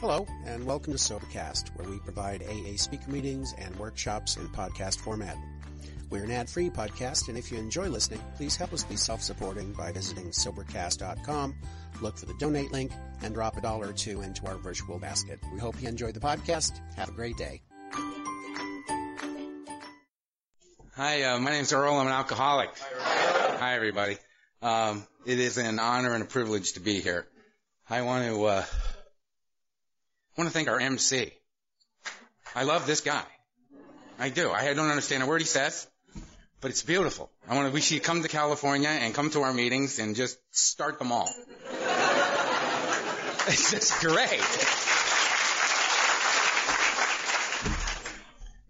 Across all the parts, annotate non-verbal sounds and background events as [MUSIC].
Hello, and welcome to Sobercast, where we provide AA speaker meetings and workshops in podcast format. We're an ad-free podcast, and if you enjoy listening, please help us be self-supporting by visiting Sobercast.com, look for the donate link, and drop a dollar or two into our virtual basket. We hope you enjoy the podcast. Have a great day. Hi, uh, my is Earl. I'm an alcoholic. Hi everybody. Um, it is an honor and a privilege to be here. I want to uh, want to thank our MC. I love this guy. I do. I don't understand a word he says, but it's beautiful. I want to wish you come to California and come to our meetings and just start them all. [LAUGHS] it's just great.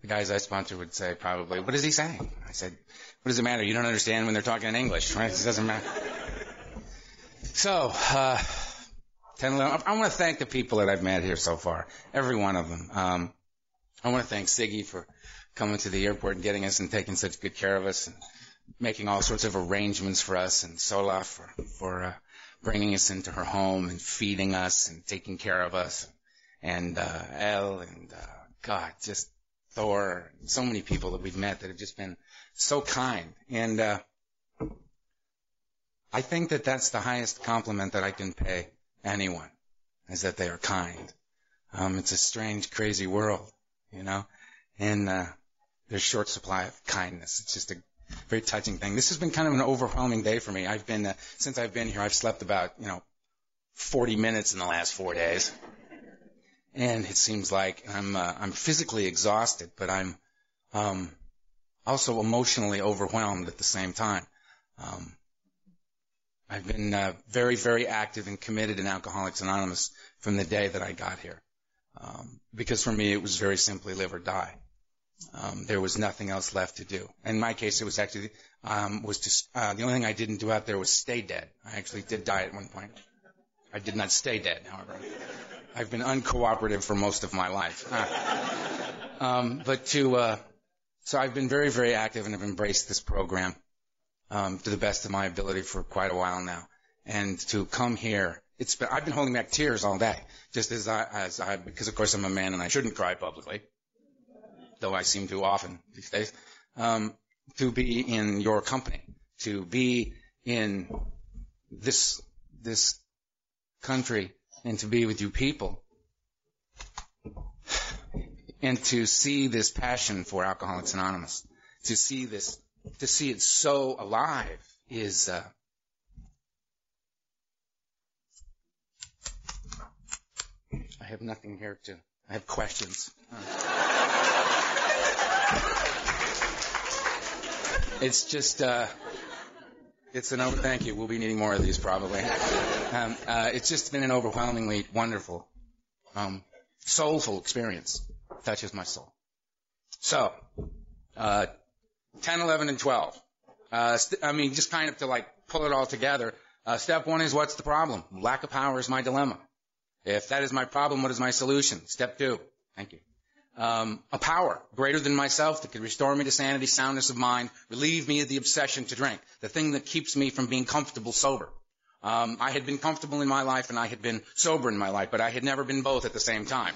The guys I sponsor would say probably, what is he saying? I said, what does it matter? You don't understand when they're talking in English, right? It doesn't matter. So, uh, 10, 11, I want to thank the people that I've met here so far. Every one of them. Um, I want to thank Siggy for coming to the airport and getting us and taking such good care of us and making all sorts of arrangements for us and Sola for, for, uh, bringing us into her home and feeding us and taking care of us and, uh, Elle and, uh, God, just Thor, so many people that we've met that have just been so kind. And, uh, I think that that's the highest compliment that I can pay anyone is that they are kind. Um, it's a strange, crazy world, you know, and, uh, there's short supply of kindness. It's just a very touching thing. This has been kind of an overwhelming day for me. I've been, uh, since I've been here, I've slept about, you know, 40 minutes in the last four days. And it seems like I'm, uh, I'm physically exhausted, but I'm, um, also emotionally overwhelmed at the same time. Um, I've been uh, very, very active and committed in Alcoholics Anonymous from the day that I got here. Um, because for me, it was very simply live or die. Um, there was nothing else left to do. In my case, it was actually um, was just uh, the only thing I didn't do out there was stay dead. I actually did die at one point. I did not stay dead, however. I've been uncooperative for most of my life. [LAUGHS] Um, but to uh, so I've been very, very active and have embraced this program um, to the best of my ability for quite a while now. And to come here, it's been, I've been holding back tears all day, just as I, as I, because of course I'm a man and I shouldn't cry publicly, though I seem to often these days, um, to be in your company, to be in this, this country and to be with you people and to see this passion for Alcoholics Anonymous, to see this to see it so alive is uh, I have nothing here to I have questions. it's just uh, it's an over thank you. We'll be needing more of these probably. Um, uh, it's just been an overwhelmingly wonderful, um, soulful experience. Touches my soul. So, uh, 10, 11, and 12. Uh, st- I mean, just kind of to like pull it all together. Uh, step one is what's the problem? Lack of power is my dilemma. If that is my problem, what is my solution? Step two. Thank you. Um, a power greater than myself that could restore me to sanity, soundness of mind, relieve me of the obsession to drink, the thing that keeps me from being comfortable sober. Um, I had been comfortable in my life and I had been sober in my life, but I had never been both at the same time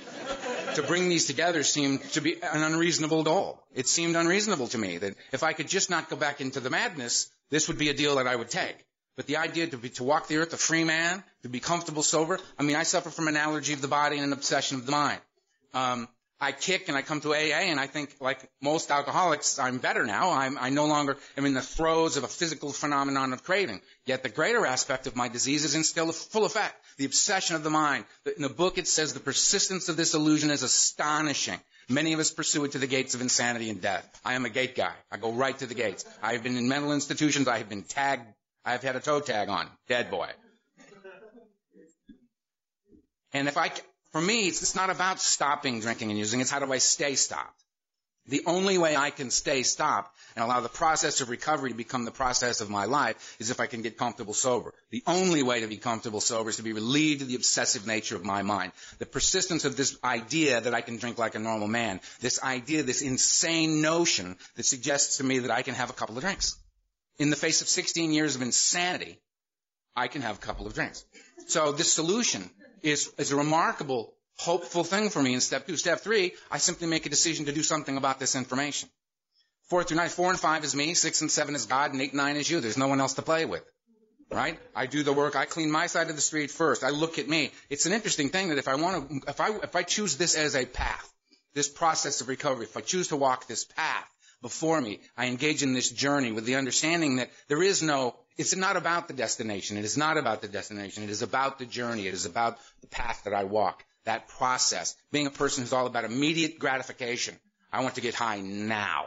to bring these together seemed to be an unreasonable goal. It seemed unreasonable to me that if I could just not go back into the madness, this would be a deal that I would take. But the idea to be, to walk the earth a free man, to be comfortable sober, I mean, I suffer from an allergy of the body and an obsession of the mind. Um, I kick and I come to AA and I think like most alcoholics, I'm better now. I'm, I no longer am in the throes of a physical phenomenon of craving. Yet the greater aspect of my disease is in still full effect. The obsession of the mind. In the book it says the persistence of this illusion is astonishing. Many of us pursue it to the gates of insanity and death. I am a gate guy. I go right to the gates. I have been in mental institutions. I have been tagged. I have had a toe tag on. Dead boy. And if I, for me, it's, it's not about stopping drinking and using. It's how do I stay stopped? The only way I can stay stopped and allow the process of recovery to become the process of my life is if I can get comfortable sober. The only way to be comfortable sober is to be relieved of the obsessive nature of my mind. The persistence of this idea that I can drink like a normal man. This idea, this insane notion that suggests to me that I can have a couple of drinks. In the face of 16 years of insanity, I can have a couple of drinks. So this solution is, is a remarkable hopeful thing for me in step two. Step three, I simply make a decision to do something about this information. Four through nine, four and five is me, six and seven is God, and eight and nine is you. There's no one else to play with. Right? I do the work. I clean my side of the street first. I look at me. It's an interesting thing that if I want to, if I, if I choose this as a path, this process of recovery, if I choose to walk this path before me, I engage in this journey with the understanding that there is no, it's not about the destination. It is not about the destination. It is about the journey. It is about the path that I walk, that process. Being a person who's all about immediate gratification. I want to get high now.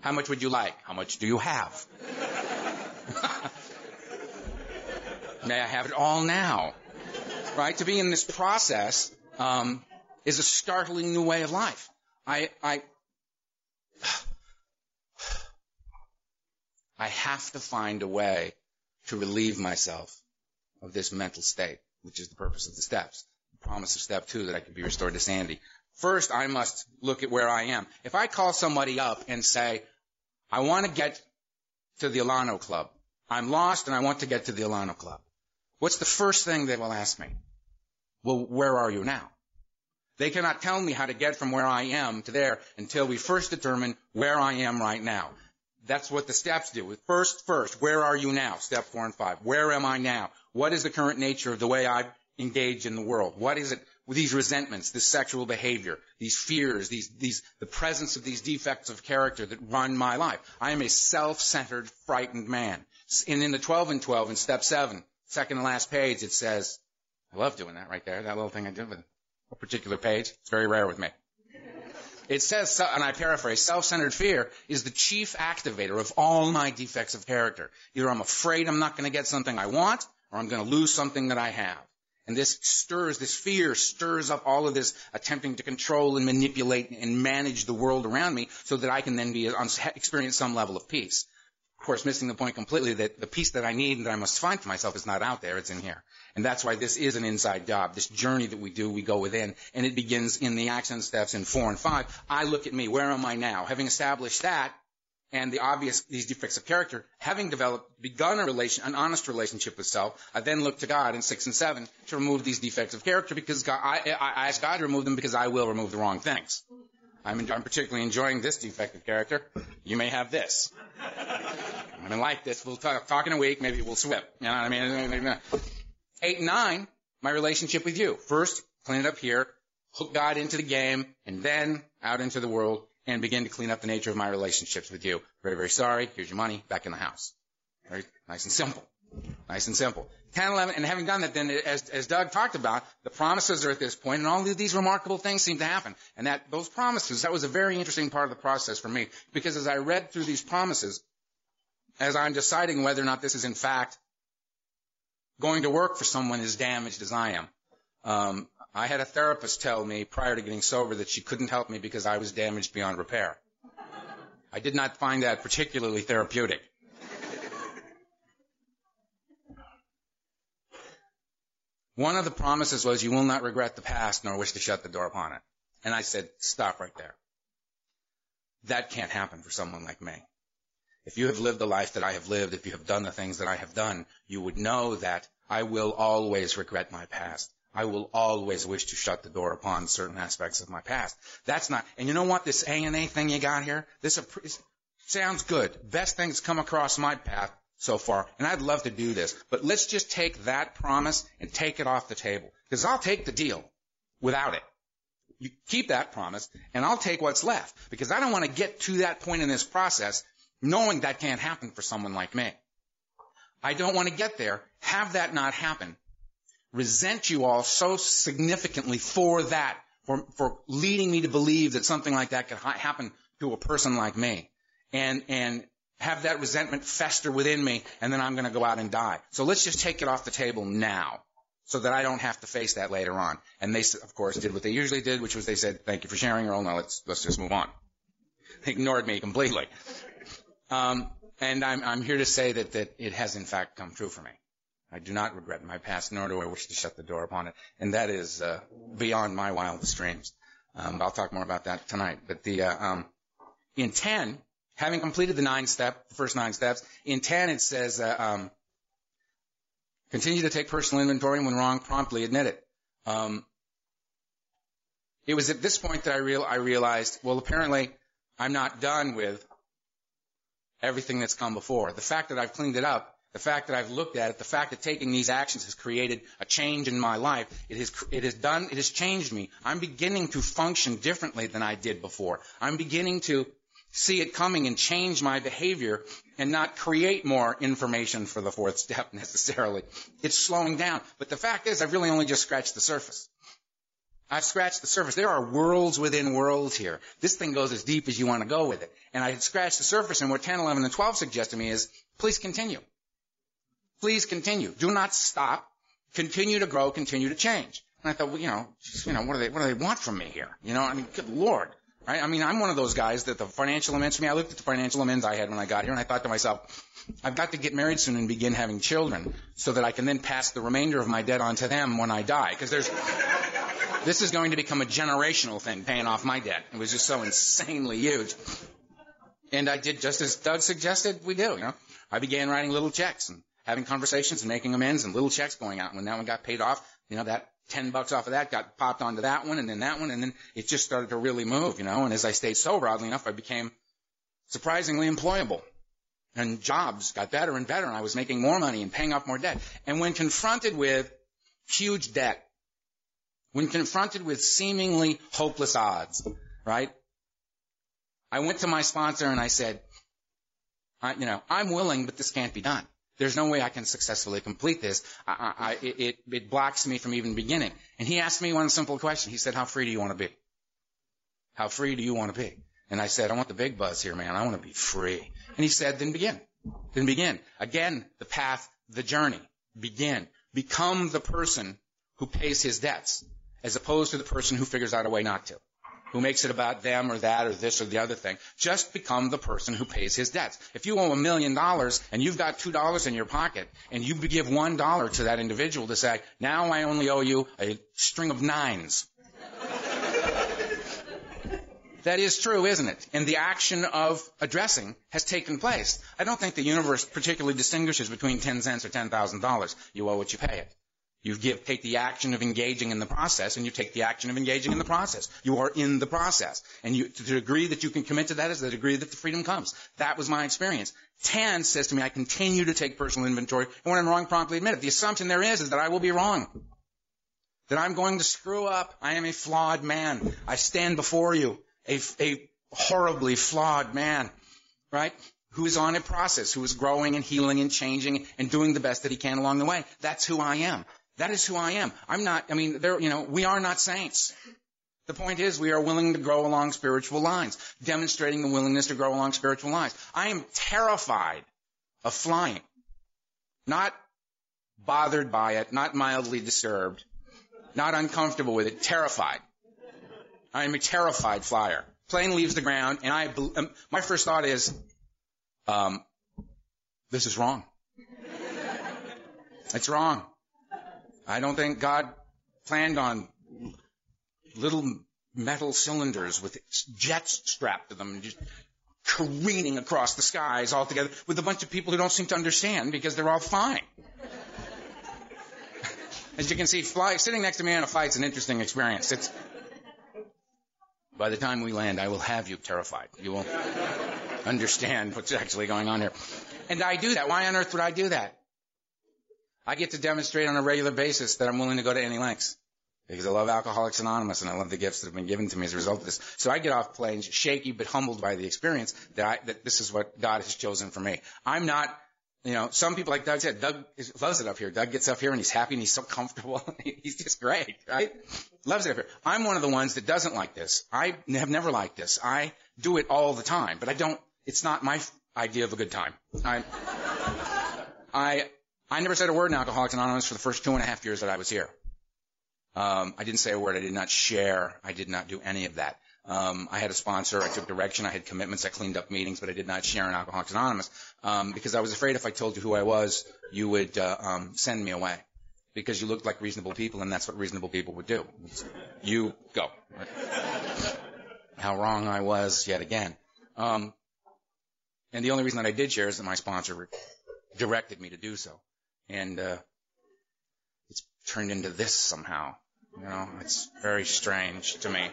How much would you like? How much do you have? [LAUGHS] May I have it all now? Right? To be in this process um, is a startling new way of life. I, I, [SIGHS] I have to find a way to relieve myself of this mental state, which is the purpose of the steps. Promise of step two that I can be restored to sanity. First, I must look at where I am. If I call somebody up and say, I want to get to the Alano Club. I'm lost and I want to get to the Alano Club. What's the first thing they will ask me? Well, where are you now? They cannot tell me how to get from where I am to there until we first determine where I am right now. That's what the steps do. First, first, where are you now? Step four and five. Where am I now? What is the current nature of the way I engage in the world? What is it with these resentments, this sexual behavior, these fears, these, these, the presence of these defects of character that run my life. I am a self-centered, frightened man. And in the 12 and 12, in step 7, second to last page, it says, I love doing that right there, that little thing I did with a particular page. It's very rare with me. It says, and I paraphrase, self-centered fear is the chief activator of all my defects of character. Either I'm afraid I'm not going to get something I want, or I'm going to lose something that I have. And this stirs, this fear stirs up all of this attempting to control and manipulate and manage the world around me so that I can then be, um, on, experience some level of peace. Of course, missing the point completely that the peace that I need and that I must find for myself is not out there, it's in here. And that's why this is an inside job. This journey that we do, we go within, and it begins in the action steps in four and five. I look at me, where am I now? Having established that, and the obvious these defects of character, having developed, begun a relation, an honest relationship with self, I then look to God in six and seven to remove these defects of character because God, I, I ask God to remove them because I will remove the wrong things. I'm, I'm particularly enjoying this defect of character. You may have this. I'm gonna like this. We'll talk, talk in a week. Maybe we'll swip. You know what I mean? Eight and nine, my relationship with you. First, clean it up here, hook God into the game, and then out into the world and begin to clean up the nature of my relationships with you. Very, very sorry. Here's your money. Back in the house. Very nice and simple. Nice and simple. 10, 11, and having done that, then as, as Doug talked about, the promises are at this point, and all of these remarkable things seem to happen. And that those promises, that was a very interesting part of the process for me, because as I read through these promises, as I'm deciding whether or not this is in fact going to work for someone as damaged as I am, um, I had a therapist tell me prior to getting sober that she couldn't help me because I was damaged beyond repair. I did not find that particularly therapeutic. One of the promises was, you will not regret the past nor wish to shut the door upon it. And I said, stop right there. That can't happen for someone like me. If you have lived the life that I have lived, if you have done the things that I have done, you would know that I will always regret my past. I will always wish to shut the door upon certain aspects of my past. That's not, and you know what? This A and A thing you got here, this sounds good. Best thing that's come across my path so far, and I'd love to do this. But let's just take that promise and take it off the table, because I'll take the deal without it. You keep that promise, and I'll take what's left, because I don't want to get to that point in this process knowing that can't happen for someone like me. I don't want to get there, have that not happen, resent you all so significantly for that, for, for leading me to believe that something like that could ha- happen to a person like me. And, and have that resentment fester within me, and then I'm going to go out and die. So let's just take it off the table now, so that I don't have to face that later on. And they, of course, did what they usually did, which was they said, "Thank you for sharing, Earl. Now let's let's just move on." [LAUGHS] They ignored me completely. Um, and I'm, I'm here to say that that it has in fact come true for me. I do not regret my past, nor do I wish to shut the door upon it. And that is uh, beyond my wildest dreams. Um, I'll talk more about that tonight. But the uh, um, in 10, having completed the nine step, the first nine steps, in 10 it says, uh, um, continue to take personal inventory and when wrong, promptly admit it. Um, it was at this point that I real I realized, well, apparently I'm not done with everything that's come before. The fact that I've cleaned it up, the fact that I've looked at it, the fact that taking these actions has created a change in my life, it has, it has done, it has changed me. I'm beginning to function differently than I did before. I'm beginning to see it coming and change my behavior and not create more information for the fourth step [LAUGHS] necessarily. It's slowing down. But the fact is, I've really only just scratched the surface. I've scratched the surface. There are worlds within worlds here. This thing goes as deep as you want to go with it. And I had scratched the surface, and what 10, 11, and 12 suggest to me is, please continue. Please continue. Do not stop. Continue to grow. Continue to change. And I thought, well, you know, just, you know, what do they, what do they want from me here? You know, I mean, good lord. Right? I mean, I'm one of those guys that the financial amends for me, I looked at the financial amends I had when I got here and I thought to myself, I've got to get married soon and begin having children so that I can then pass the remainder of my debt on to them when I die. Because there's, this is going to become a generational thing, paying off my debt. It was just so insanely huge. And I did just as Doug suggested we do, you know. I began writing little checks and having conversations and making amends and little checks going out. When that one got paid off, you know, that 10 bucks off of that got popped onto that one and then that one and then it just started to really move, you know, and as I stayed sober, oddly enough, I became surprisingly employable. And jobs got better and better and I was making more money and paying off more debt. And when confronted with huge debt, when confronted with seemingly hopeless odds, right? I went to my sponsor and I said, I, you know, I'm willing, but this can't be done. There's no way I can successfully complete this. I, I, it, it blocks me from even beginning. And he asked me one simple question. He said, how free do you want to be? How free do you want to be? And I said, I want the big buzz here, man. I want to be free. And he said, then begin. Then begin. Again, the path, the journey. Begin. Become the person who pays his debts as opposed to the person who figures out a way not to who makes it about them or that or this or the other thing. Just become the person who pays his debts. If you owe a million dollars and you've got two dollars in your pocket and you give one dollar to that individual to say, now I only owe you a string of nines. That is true, isn't it? And the action of addressing has taken place. I don't think the universe particularly distinguishes between 10 cents or $10,000. You owe what you pay it. You give, take the action of engaging in the process, and you take the action of engaging in the process. You are in the process. And you, to the degree that you can commit to that is the degree that the freedom comes. That was my experience. Tan says to me, I continue to take personal inventory, and when I'm wrong, promptly admit it. The assumption there is, is that I will be wrong. That I'm going to screw up. I am a flawed man. I stand before you, a, a horribly flawed man. Right? who is on a process, who is growing and healing and changing and doing the best that he can along the way. That's who I am. That is who I am. I'm not, I mean, there, you know, we are not saints. The point is we are willing to grow along spiritual lines, demonstrating the willingness to grow along spiritual lines. I am terrified of flying. Not bothered by it, not mildly disturbed, not uncomfortable with it, terrified. I am a terrified flyer. Plane leaves the ground and I, um, my first thought is, um, this is wrong. It's wrong. I don't think God planned on little metal cylinders with jets strapped to them and just careening across the skies all together with a bunch of people who don't seem to understand because they're all fine. [LAUGHS] As you can see, fly, sitting next to me on a flight's an interesting experience. It's, by the time we land, I will have you terrified. You will [LAUGHS] understand what's actually going on here. And I do that. Why on earth would I do that? I get to demonstrate on a regular basis that I'm willing to go to any lengths because I love Alcoholics Anonymous and I love the gifts that have been given to me as a result of this. So I get off planes shaky but humbled by the experience that I, that this is what God has chosen for me. I'm not, you know, some people like Doug said, Doug loves it up here. Doug gets up here and he's happy and he's so comfortable. [LAUGHS] he's just great, right? Loves it up here. I'm one of the ones that doesn't like this. I have never liked this. I do it all the time, but I don't, it's not my idea of a good time. I, I, I never said a word in Alcoholics Anonymous for the first two and a half years that I was here. Um, I didn't say a word. I did not share. I did not do any of that. Um, I had a sponsor. I took direction. I had commitments. I cleaned up meetings, but I did not share in Alcoholics Anonymous um, because I was afraid if I told you who I was, you would uh, um, send me away because you looked like reasonable people, and that's what reasonable people would do. You go. How wrong I was yet again. Um, and the only reason that I did share is that my sponsor directed me to do so and uh, it's turned into this somehow. You know, it's very strange to me.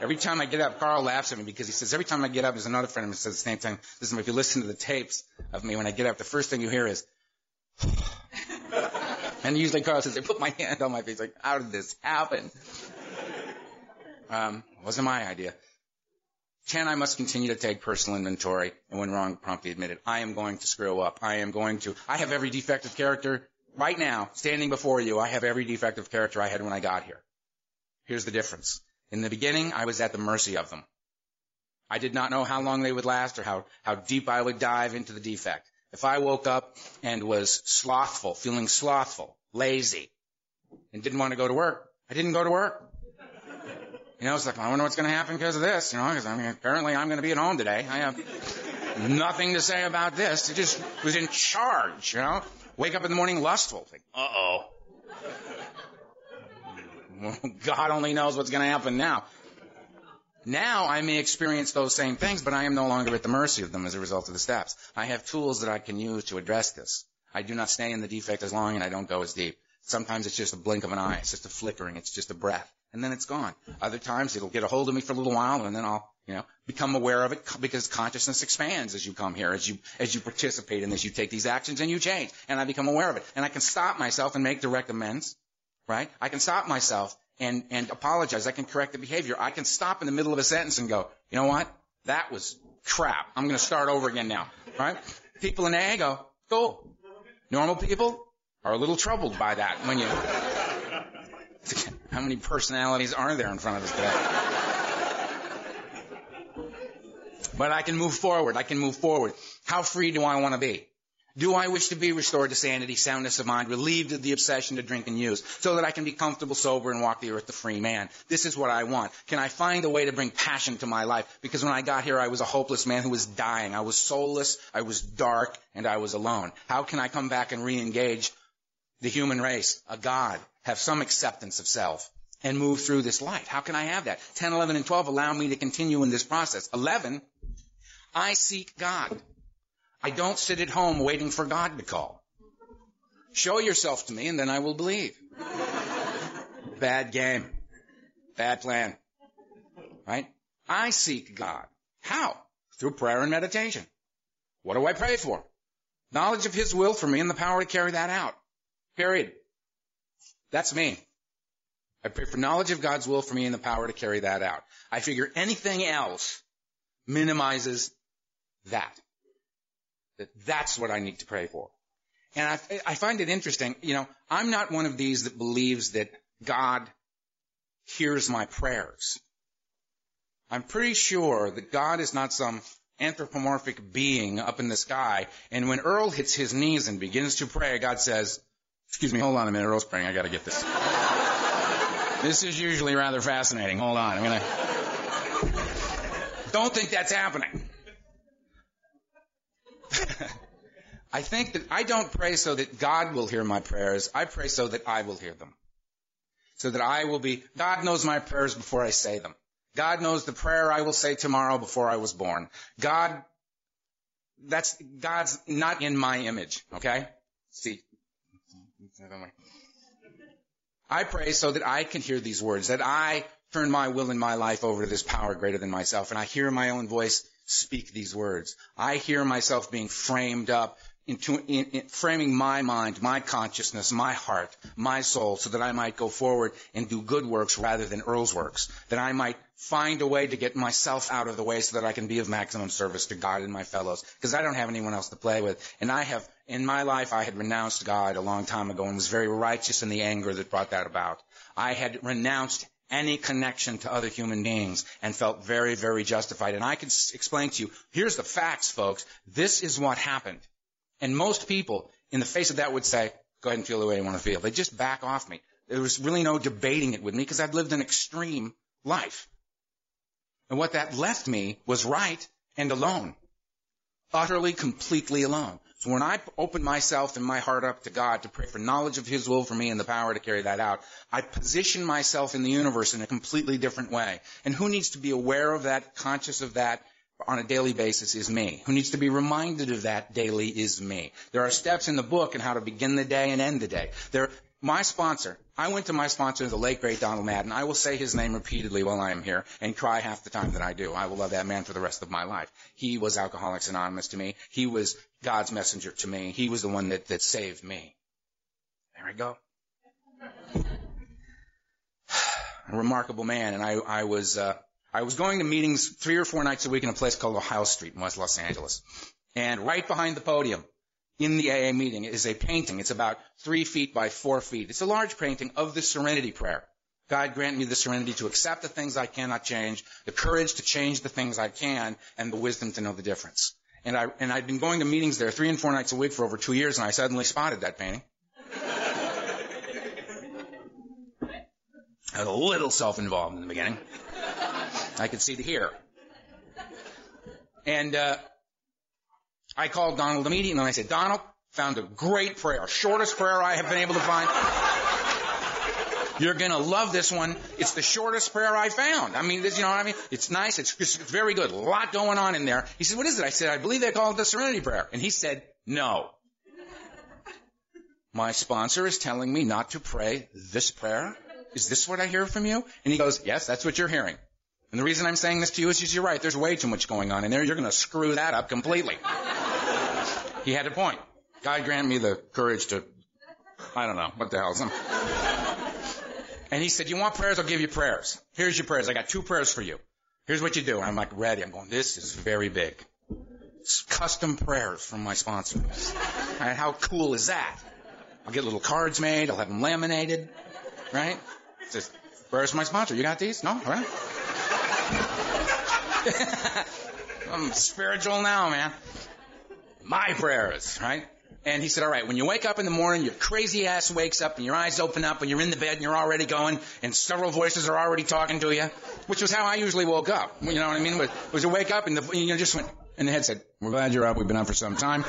Every time I get up, Carl laughs at me because he says every time I get up, there's another friend of mine says the same thing. Listen, if you listen to the tapes of me when I get up, the first thing you hear is, [SIGHS] and usually Carl says, I put my hand on my face, like, how did this happen? Um, wasn't my idea. Ten, I must continue to take personal inventory, and when wrong, promptly admit it. I am going to screw up. I am going to. I have every defective character right now, standing before you. I have every defective character I had when I got here. Here's the difference. In the beginning, I was at the mercy of them. I did not know how long they would last or how, how deep I would dive into the defect. If I woke up and was slothful, feeling slothful, lazy, and didn't want to go to work, I didn't go to work. You know, it's like, I wonder what's going to happen because of this, you know, because I mean, apparently I'm going to be at home today. I have nothing to say about this. It just was in charge, you know. Wake up in the morning lustful. Think, uh-oh. [LAUGHS] God only knows what's going to happen now. Now I may experience those same things, but I am no longer at the mercy of them as a result of the steps. I have tools that I can use to address this. I do not stay in the defect as long and I don't go as deep. Sometimes it's just a blink of an eye. It's just a flickering. It's just a breath. And then it's gone. Other times it'll get a hold of me for a little while and then I'll, you know, become aware of it because consciousness expands as you come here, as you, as you participate in this. You take these actions and you change. And I become aware of it. And I can stop myself and make direct amends. Right? I can stop myself and, and apologize. I can correct the behavior. I can stop in the middle of a sentence and go, you know what? That was crap. I'm going to start over again now. Right? People in AA go, cool. Normal people are a little troubled by that when you, [LAUGHS] [LAUGHS] how many personalities are there in front of us today? But I can move forward. I can move forward. How free do I want to be? Do I wish to be restored to sanity, soundness of mind, relieved of the obsession to drink and use, so that I can be comfortable, sober, and walk the earth a free man? This is what I want. Can I find a way to bring passion to my life? Because when I got here, I was a hopeless man who was dying. I was soulless, I was dark, and I was alone. How can I come back and re-engage the human race, a God, have some acceptance of self, and move through this light? How can I have that? 10, 11, and 12 allow me to continue in this process. 11, I seek God. I don't sit at home waiting for God to call. Show yourself to me and then I will believe. Bad game. Bad plan. Right? I seek God. How? Through prayer and meditation. What do I pray for? Knowledge of His will for me and the power to carry that out. Period. That's me. I pray for knowledge of God's will for me and the power to carry that out. I figure anything else minimizes that. That that's what I need to pray for. And I, I find it interesting, you know, I'm not one of these that believes that God hears my prayers. I'm pretty sure that God is not some anthropomorphic being up in the sky. And when Earl hits his knees and begins to pray, God says, excuse me, hold on a minute, Earl's praying, I gotta get this. this is usually rather fascinating. Hold on, I'm gonna, don't think that's happening. [LAUGHS] I think that I don't pray so that God will hear my prayers. I pray so that I will hear them. So that I will be, God knows my prayers before I say them. God knows the prayer I will say tomorrow before I was born. God, that's, God's not in my image, okay? See. I pray so that I can hear these words, that I turn my will and my life over to this power greater than myself, and I hear my own voice speak these words. I hear myself being framed up into in, in, framing my mind, my consciousness, my heart, my soul, so that I might go forward and do good works rather than Earl's works. That I might find a way to get myself out of the way so that I can be of maximum service to God and my fellows. Because I don't have anyone else to play with. And I have, in my life, I had renounced God a long time ago and was very righteous in the anger that brought that about. I had renounced any connection to other human beings and felt very, very justified. And I can explain to you, here's the facts, folks. This is what happened. And most people in the face of that would say, go ahead and feel the way you want to feel. They just back off me. There was really no debating it with me because I'd lived an extreme life. And what that left me was right and alone. Utterly, completely alone. So when I open myself and my heart up to God to pray for knowledge of His will for me and the power to carry that out, I position myself in the universe in a completely different way. And who needs to be aware of that, conscious of that, on a daily basis is me. Who needs to be reminded of that daily is me. There are steps in the book on how to begin the day and end the day. There, my sponsor, I went to my sponsor, the late great Donald Madden. I will say his name repeatedly while I am here and cry half the time that I do. I will love that man for the rest of my life. He was Alcoholics Anonymous to me. He was God's messenger to me. He was the one that, that saved me. There we go. [SIGHS] A remarkable man, and I, I was, uh, I was going to meetings three or four nights a week in a place called Ohio Street in West Los Angeles. And right behind the podium, in the AA meeting is a painting. It's about three feet by four feet. It's a large painting of the Serenity Prayer. God grant me the serenity to accept the things I cannot change, the courage to change the things I can, and the wisdom to know the difference. And I and I'd been going to meetings there three and four nights a week for over two years, and I suddenly spotted that painting. I was a little self-involved in the beginning. I could see the here. And uh, I called Donald immediately and I said, Donald, found a great prayer, shortest prayer I have been able to find. You're gonna love this one. It's the shortest prayer I found. I mean, this, you know what I mean? It's nice. It's, it's very good. A lot going on in there. He said, what is it? I said, I believe they call it the Serenity Prayer. And he said, no. My sponsor is telling me not to pray this prayer. Is this what I hear from you? And he goes, yes, that's what you're hearing. And the reason I'm saying this to you is you're right. There's way too much going on in there. You're to screw that up completely. He had a point. God grant me the courage to, I don't know, what the hell. Some... And he said, you want prayers? I'll give you prayers. Here's your prayers. I got two prayers for you. Here's what you do. I'm like, ready. I'm going, this is very big. It's custom prayers from my sponsors. And how cool is that? I'll get little cards made. I'll have them laminated. Right? Just, where's my sponsor? You got these? No? All right. [LAUGHS] I'm spiritual now, man. My prayers, right? And he said, all right, when you wake up in the morning, your crazy ass wakes up and your eyes open up and you're in the bed and you're already going and several voices are already talking to you, which was how I usually woke up. You know what I mean? Was, was to wake up and the, you know, just went, and the head said, we're glad you're up. We've been up for some time.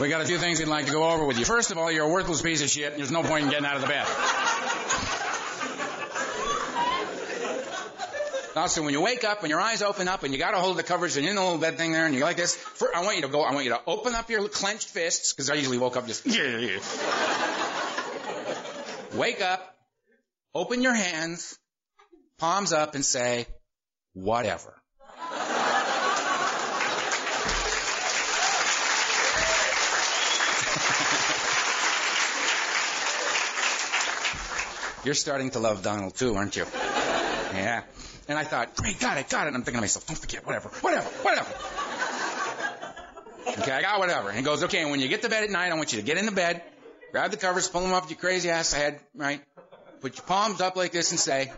We got a few things we'd like to go over with you. First of all, you're a worthless piece of shit and there's no point in getting out of the bed. Also, when you wake up and your eyes open up and you got a hold of the covers and you're in the little bed thing there and you're like this, for, I want you to go, I want you to open up your clenched fists, because I usually woke up just, yeah wake up, open your hands, palms up and say, whatever. [LAUGHS] You're starting to love Donald too, aren't you? Yeah. And I thought, great, got it, got it. And I'm thinking to myself, don't forget, whatever, whatever, whatever. [LAUGHS] Okay, I got whatever. And he goes, okay, and when you get to bed at night, I want you to get in the bed, grab the covers, pull them up your crazy ass head, right? Put your palms up like this and say,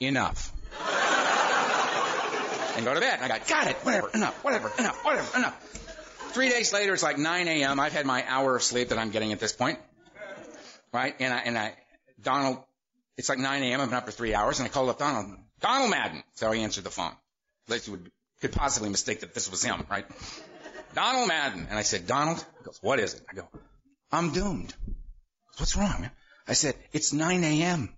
enough. [LAUGHS] and go to bed. And I got, got it, whatever, enough, whatever, enough, whatever, enough. Three days later, it's like 9 a.m. I've had my hour of sleep that I'm getting at this point. Right? And I, and I, Donald, it's like 9 a.m. I've been up for three hours and I called up Donald. Donald Madden. How he answered the phone. Lacey would, could possibly mistake that this was him, right? Donald Madden. And I said, Donald? He goes, what is it? I go, I'm doomed. What's wrong? I said, it's 9 a.m.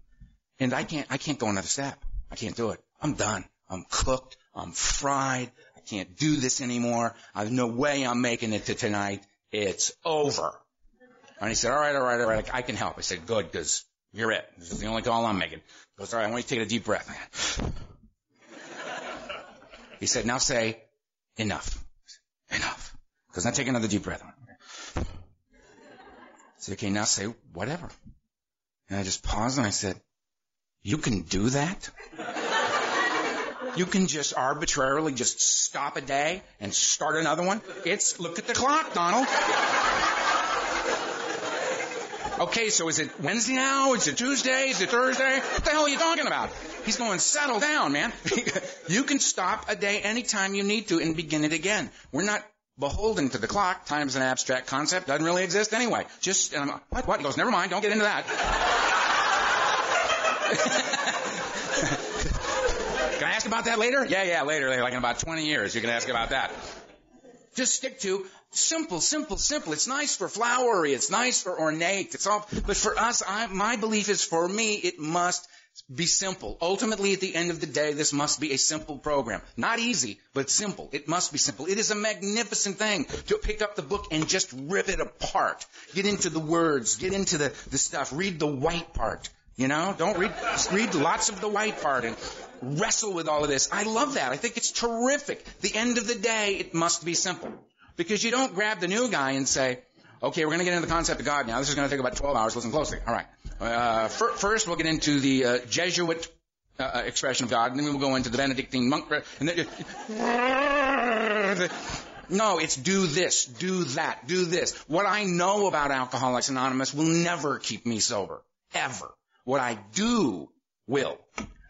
and I can't, I can't go another step. I can't do it. I'm done. I'm cooked. I'm fried. I can't do this anymore. I've no way I'm making it to tonight. It's over. And he said, all right, all right, all right. I can help. I said, good, because you're it. This is the only call I'm making. Goes, all right, I want you to take a deep breath. He said, now say, enough. Enough. Because now take another deep breath. I said, okay, now say whatever. And I just paused and I said, you can do that? You can just arbitrarily just stop a day and start another one? It's, look at the clock, Donald. Okay, so is it Wednesday now? Is it Tuesday? Is it Thursday? What the hell are you talking about? He's going, settle down, man. [LAUGHS] you can stop a day anytime you need to and begin it again. We're not beholden to the clock. Time's an abstract concept. Doesn't really exist anyway. Just, and I'm like, what, what? He goes, never mind. Don't get into that. [LAUGHS] Can I ask about that later? Yeah, yeah, later, later, like in about 20 years. You can ask about that. Just stick to simple, simple, simple. It's nice for flowery. It's nice for ornate. It's all, but for us, I, my belief is for me, it must be simple. Ultimately, at the end of the day, this must be a simple program. Not easy, but simple. It must be simple. It is a magnificent thing to pick up the book and just rip it apart. Get into the words, get into the, the stuff, read the white part. You know, don't read, read lots of the white part and wrestle with all of this. I love that. I think it's terrific. The end of the day, it must be simple. Because you don't grab the new guy and say, okay, we're going to get into the concept of God now. This is going to take about 12 hours. Listen closely. All right. Uh, fir- first, we'll get into the uh, Jesuit uh, uh, expression of God, and then we'll go into the Benedictine monk. And then, [LAUGHS] no, it's do this, do that, do this. What I know about Alcoholics Anonymous will never keep me sober. Ever. What I do will.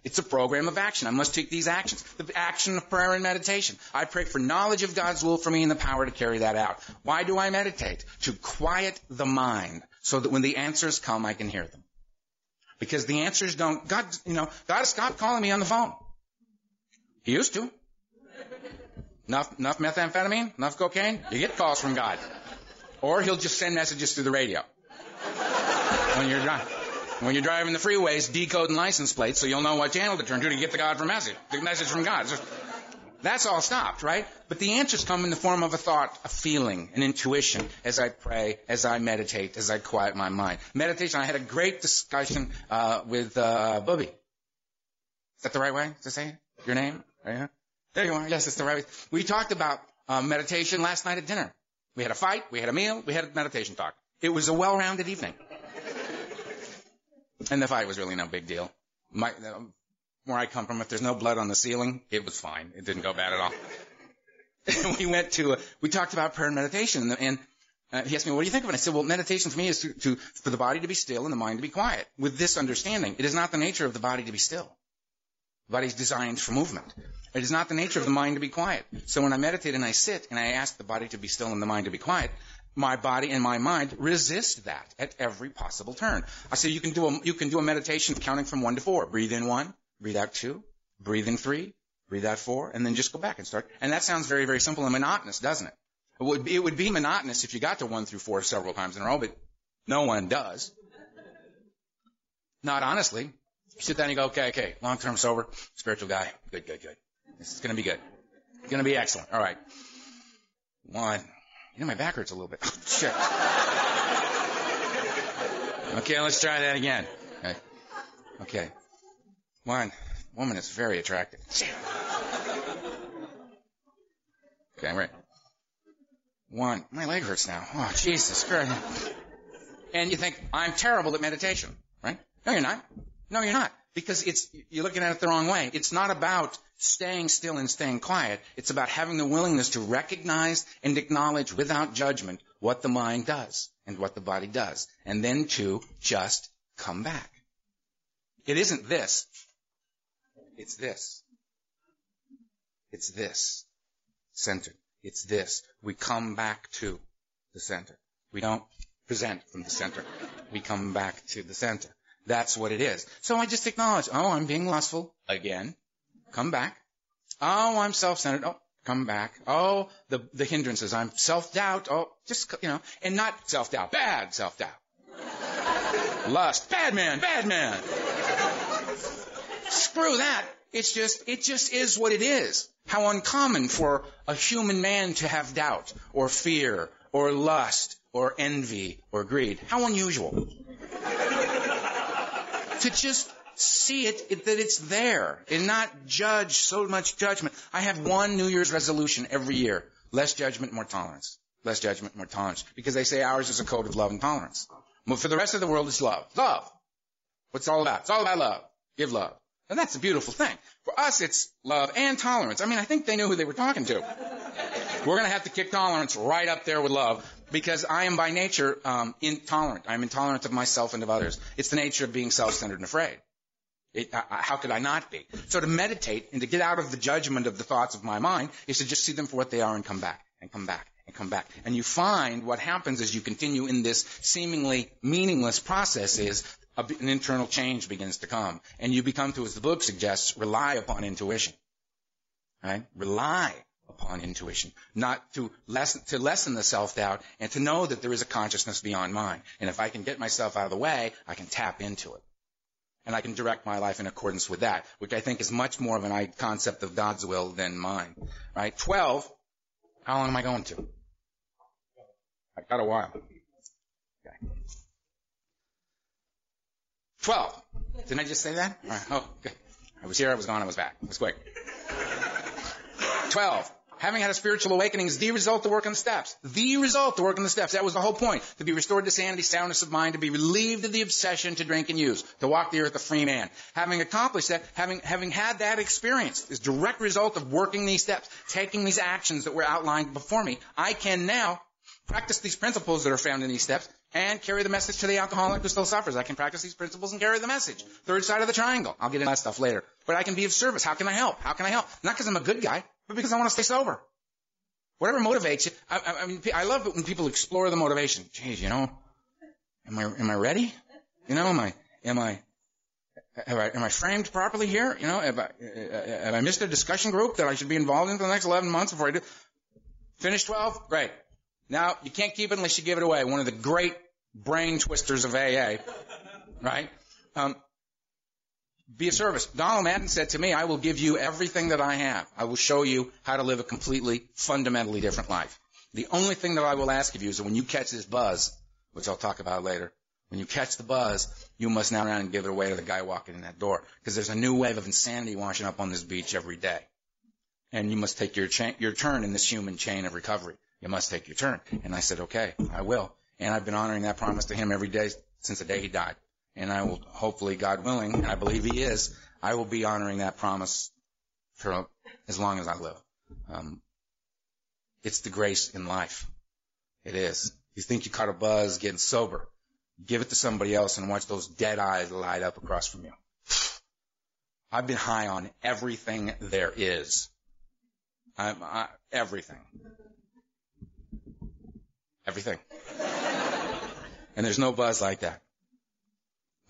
It's a program of action. I must take these actions. The action of prayer and meditation. I pray for knowledge of God's will for me and the power to carry that out. Why do I meditate? To quiet the mind so that when the answers come, I can hear them. Because the answers don't, God, you know, God stopped calling me on the phone. He used to. Enough, enough methamphetamine, enough cocaine, you get calls from God. Or he'll just send messages through the radio. When you're driving. When you're driving the freeways, decoding license plates so you'll know what channel to turn to to get the God from message, the message from God. That's all stopped, right? But the answers come in the form of a thought, a feeling, an intuition as I pray, as I meditate, as I quiet my mind. Meditation, I had a great discussion uh, with uh. Is that the right way to say it? Your name? Yeah. There you are. Yes, it's the right way. We talked about uh, meditation last night at dinner. We had a fight, we had a meal, we had a meditation talk. It was a well-rounded evening. And the fight was really no big deal. My, where I come from, if there's no blood on the ceiling, it was fine. It didn't go bad at all. [LAUGHS] we went to, uh, we talked about prayer and meditation, and, and uh, he asked me, what do you think of it? I said, well, meditation for me is to, to, for the body to be still and the mind to be quiet. With this understanding, it is not the nature of the body to be still. The body is designed for movement. It is not the nature of the mind to be quiet. So when I meditate and I sit and I ask the body to be still and the mind to be quiet, my body and my mind resist that at every possible turn. I say you can do a, you can do a meditation counting from one to four. Breathe in one, breathe out two, breathe in three, breathe out four, and then just go back and start. And that sounds very, very simple and monotonous, doesn't it? It would, be, it would be monotonous if you got to one through four several times in a row, but no one does. Not honestly. You sit down and you go, okay, okay, long-term sober, spiritual guy, good, good, good. This is going to be good. It's going to be excellent. All right. One. You know, my back hurts a little bit. [LAUGHS] Shit. [LAUGHS] Okay, let's try that again. Okay. Okay. One woman is very attractive. Okay, I'm right. One, my leg hurts now. Oh, Jesus Christ. And you think, I'm terrible at meditation, right? No, you're not. No, you're not. Because it's, you're looking at it the wrong way. It's not about staying still and staying quiet. It's about having the willingness to recognize and acknowledge without judgment what the mind does and what the body does. And then to just come back. It isn't this. It's this. It's this. Center. It's this. We come back to the center. We don't present from the center. We come back to the center. That's what it is. So I just acknowledge, oh, I'm being lustful again. Come back. Oh, I'm self-centered. Oh, come back. Oh, the, the hindrances. I'm self-doubt. Oh, just, you know, and not self-doubt. Bad self-doubt. [LAUGHS] Lust. Bad man. Bad man. Screw that. It's just, it just is what it is. How uncommon for a human man to have doubt or fear or lust or envy or greed. How unusual. To just see it, that it's there and not judge so much judgment. I have one New Year's resolution every year. Less judgment, more tolerance. Less judgment, more tolerance. Because they say ours is a code of love and tolerance. But for the rest of the world, it's love. Love. What's all about? It's all about love. Give love. And that's a beautiful thing. For us, it's love and tolerance. I mean, I think they knew who they were talking to. We're going to have to kick tolerance right up there with love because I am by nature um, intolerant. I'm intolerant of myself and of others. It's the nature of being self-centered and afraid. It, uh, how could I not be? So to meditate and to get out of the judgment of the thoughts of my mind is to just see them for what they are and come back and come back and come back. And you find what happens as you continue in this seemingly meaningless process is an internal change begins to come. And you become to, as the book suggests, rely upon intuition. Right? Rely upon intuition. Not to lessen, to lessen the self-doubt and to know that there is a consciousness beyond mine. And if I can get myself out of the way, I can tap into it. And I can direct my life in accordance with that, which I think is much more of an concept of God's will than mine. Right? 12, how long am I going to? I've got a while. Okay. 12. Didn't I just say that? Oh, good. I was here, I was gone, I was back. It was quick. 12 having had a spiritual awakening is the result of work on the steps. The result of work on the steps. That was the whole point. To be restored to sanity, soundness of mind, to be relieved of the obsession to drink and use, to walk the earth a free man. Having accomplished that, having, having had that experience, is direct result of working these steps, taking these actions that were outlined before me, I can now practice these principles that are found in these steps and carry the message to the alcoholic who still suffers. I can practice these principles and carry the message. Third side of the triangle. I'll get into that stuff later. But I can be of service. How can I help? How can I help? Not because I'm a good guy, but because I want to stay sober. Whatever motivates you. I, I, I mean, I love it when people explore the motivation. Geez, you know, am I am I ready? You know, am I am I have I, am I framed properly here? You know, have I, have I missed a discussion group that I should be involved in for the next 11 months before I do? Finish 12? Great. Now, you can't keep it unless you give it away. One of the great brain twisters of AA, right? Um, be a service. Donald Madden said to me, I will give you everything that I have. I will show you how to live a completely, fundamentally different life. The only thing that I will ask of you is that when you catch this buzz, which I'll talk about later, when you catch the buzz, you must now run and give it away to the guy walking in that door. Because there's a new wave of insanity washing up on this beach every day. And you must take your, cha- your turn in this human chain of recovery. You must take your turn. And I said, okay, I will. And I've been honoring that promise to him every day since the day he died and I will hopefully, God willing, and I believe He is, I will be honoring that promise for as long as I live. Um, it's the grace in life. It is. You think you caught a buzz getting sober. Give it to somebody else and watch those dead eyes light up across from you. I've been high on everything there is. I'm, I, everything. Everything. and there's no buzz like that.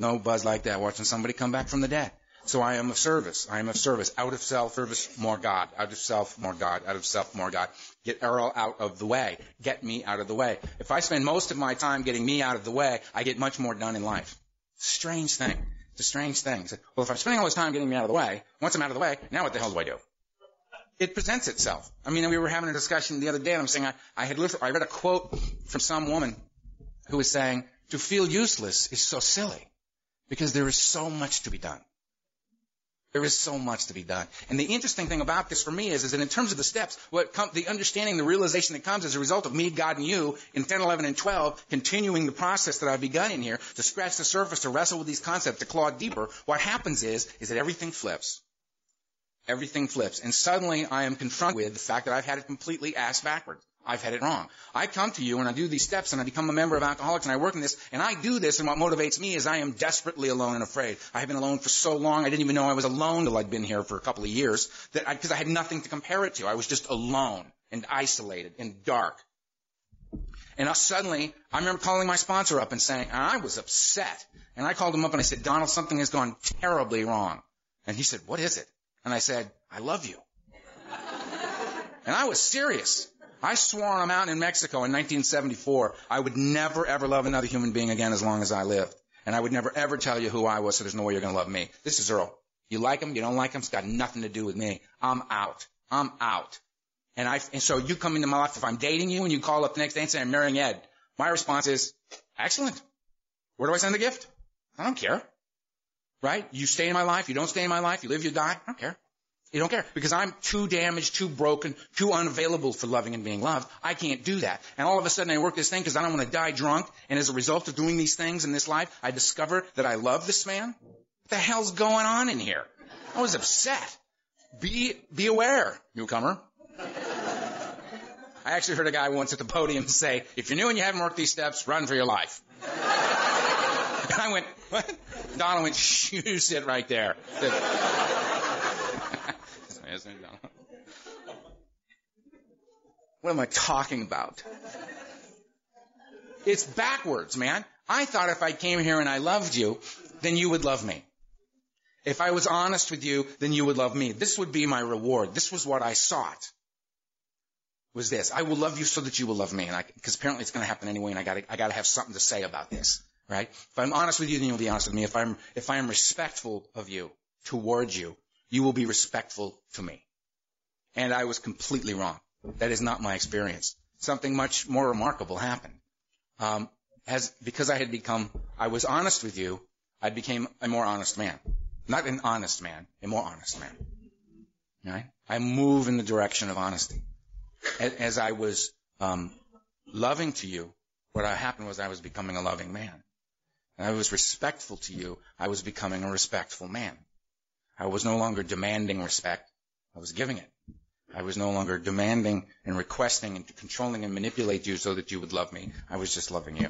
No buzz like that watching somebody come back from the dead. So I am of service. I am of service. Out of self, service, more God. Out of self, more God. Out of self, more God. Get Earl out of the way. Get me out of the way. If I spend most of my time getting me out of the way, I get much more done in life. Strange thing. It's a strange thing. Well, if I'm spending all this time getting me out of the way, once I'm out of the way, now what the hell do I do? It presents itself. I mean, we were having a discussion the other day, and I'm saying I, I had I read a quote from some woman who was saying, "To feel useless is so silly." Because there is so much to be done. There is so much to be done. And the interesting thing about this for me is, is that in terms of the steps, what come, the understanding, the realization that comes as a result of me, God, and you in 10, 11, and 12, continuing the process that I've begun in here to scratch the surface, to wrestle with these concepts, to claw deeper, what happens is, is that everything flips. Everything flips. And suddenly I am confronted with the fact that I've had it completely ass backwards. I've had it wrong. I come to you and I do these steps and I become a member of Alcoholics and I work in this and I do this and what motivates me is I am desperately alone and afraid. I have been alone for so long I didn't even know I was alone till I'd been here for a couple of years that because I, I had nothing to compare it to. I was just alone and isolated and dark. And suddenly, I remember calling my sponsor up and saying, and I was upset. And I called him up and I said, Donald, something has gone terribly wrong. And he said, what is it? And I said, I love you. and I was serious. I swore on a mountain in Mexico in 1974 I would never ever love another human being again as long as I lived. And I would never ever tell you who I was, so there's no way you're going to love me. This is Earl. You like him, you don't like him, it's got nothing to do with me. I'm out. I'm out. And I, and so you come into my life, if I'm dating you and you call up the next day and say I'm marrying Ed, my response is, excellent. Where do I send the gift? I don't care. Right? You stay in my life, you don't stay in my life, you live, you die, I don't care. You don't care because I'm too damaged, too broken, too unavailable for loving and being loved. I can't do that. And all of a sudden I work this thing because I don't want to die drunk. And as a result of doing these things in this life, I discover that I love this man. What the hell's going on in here? I was upset. Be, be aware, newcomer. I actually heard a guy once at the podium say, if you're new and you haven't worked these steps, run for your life. [LAUGHS] and I went, what? Donald went, shh, sit right there. [LAUGHS] What am I talking about? It's backwards, man. I thought if I came here and I loved you, then you would love me. If I was honest with you, then you would love me. This would be my reward. This was what I sought. Was this. I will love you so that you will love me. And I, cause apparently it's going to happen anyway and I gotta, I gotta have something to say about this. Right? If I'm honest with you, then you'll be honest with me. If I'm, if I am respectful of you, towards you, you will be respectful to me. And I was completely wrong. That is not my experience. Something much more remarkable happened. Um, as, because I had become, I was honest with you, I became a more honest man. Not an honest man, a more honest man. Right? I move in the direction of honesty. As, as I was um, loving to you, what happened was I was becoming a loving man. And I was respectful to you, I was becoming a respectful man. I was no longer demanding respect, I was giving it. I was no longer demanding and requesting and controlling and manipulate you so that you would love me. I was just loving you.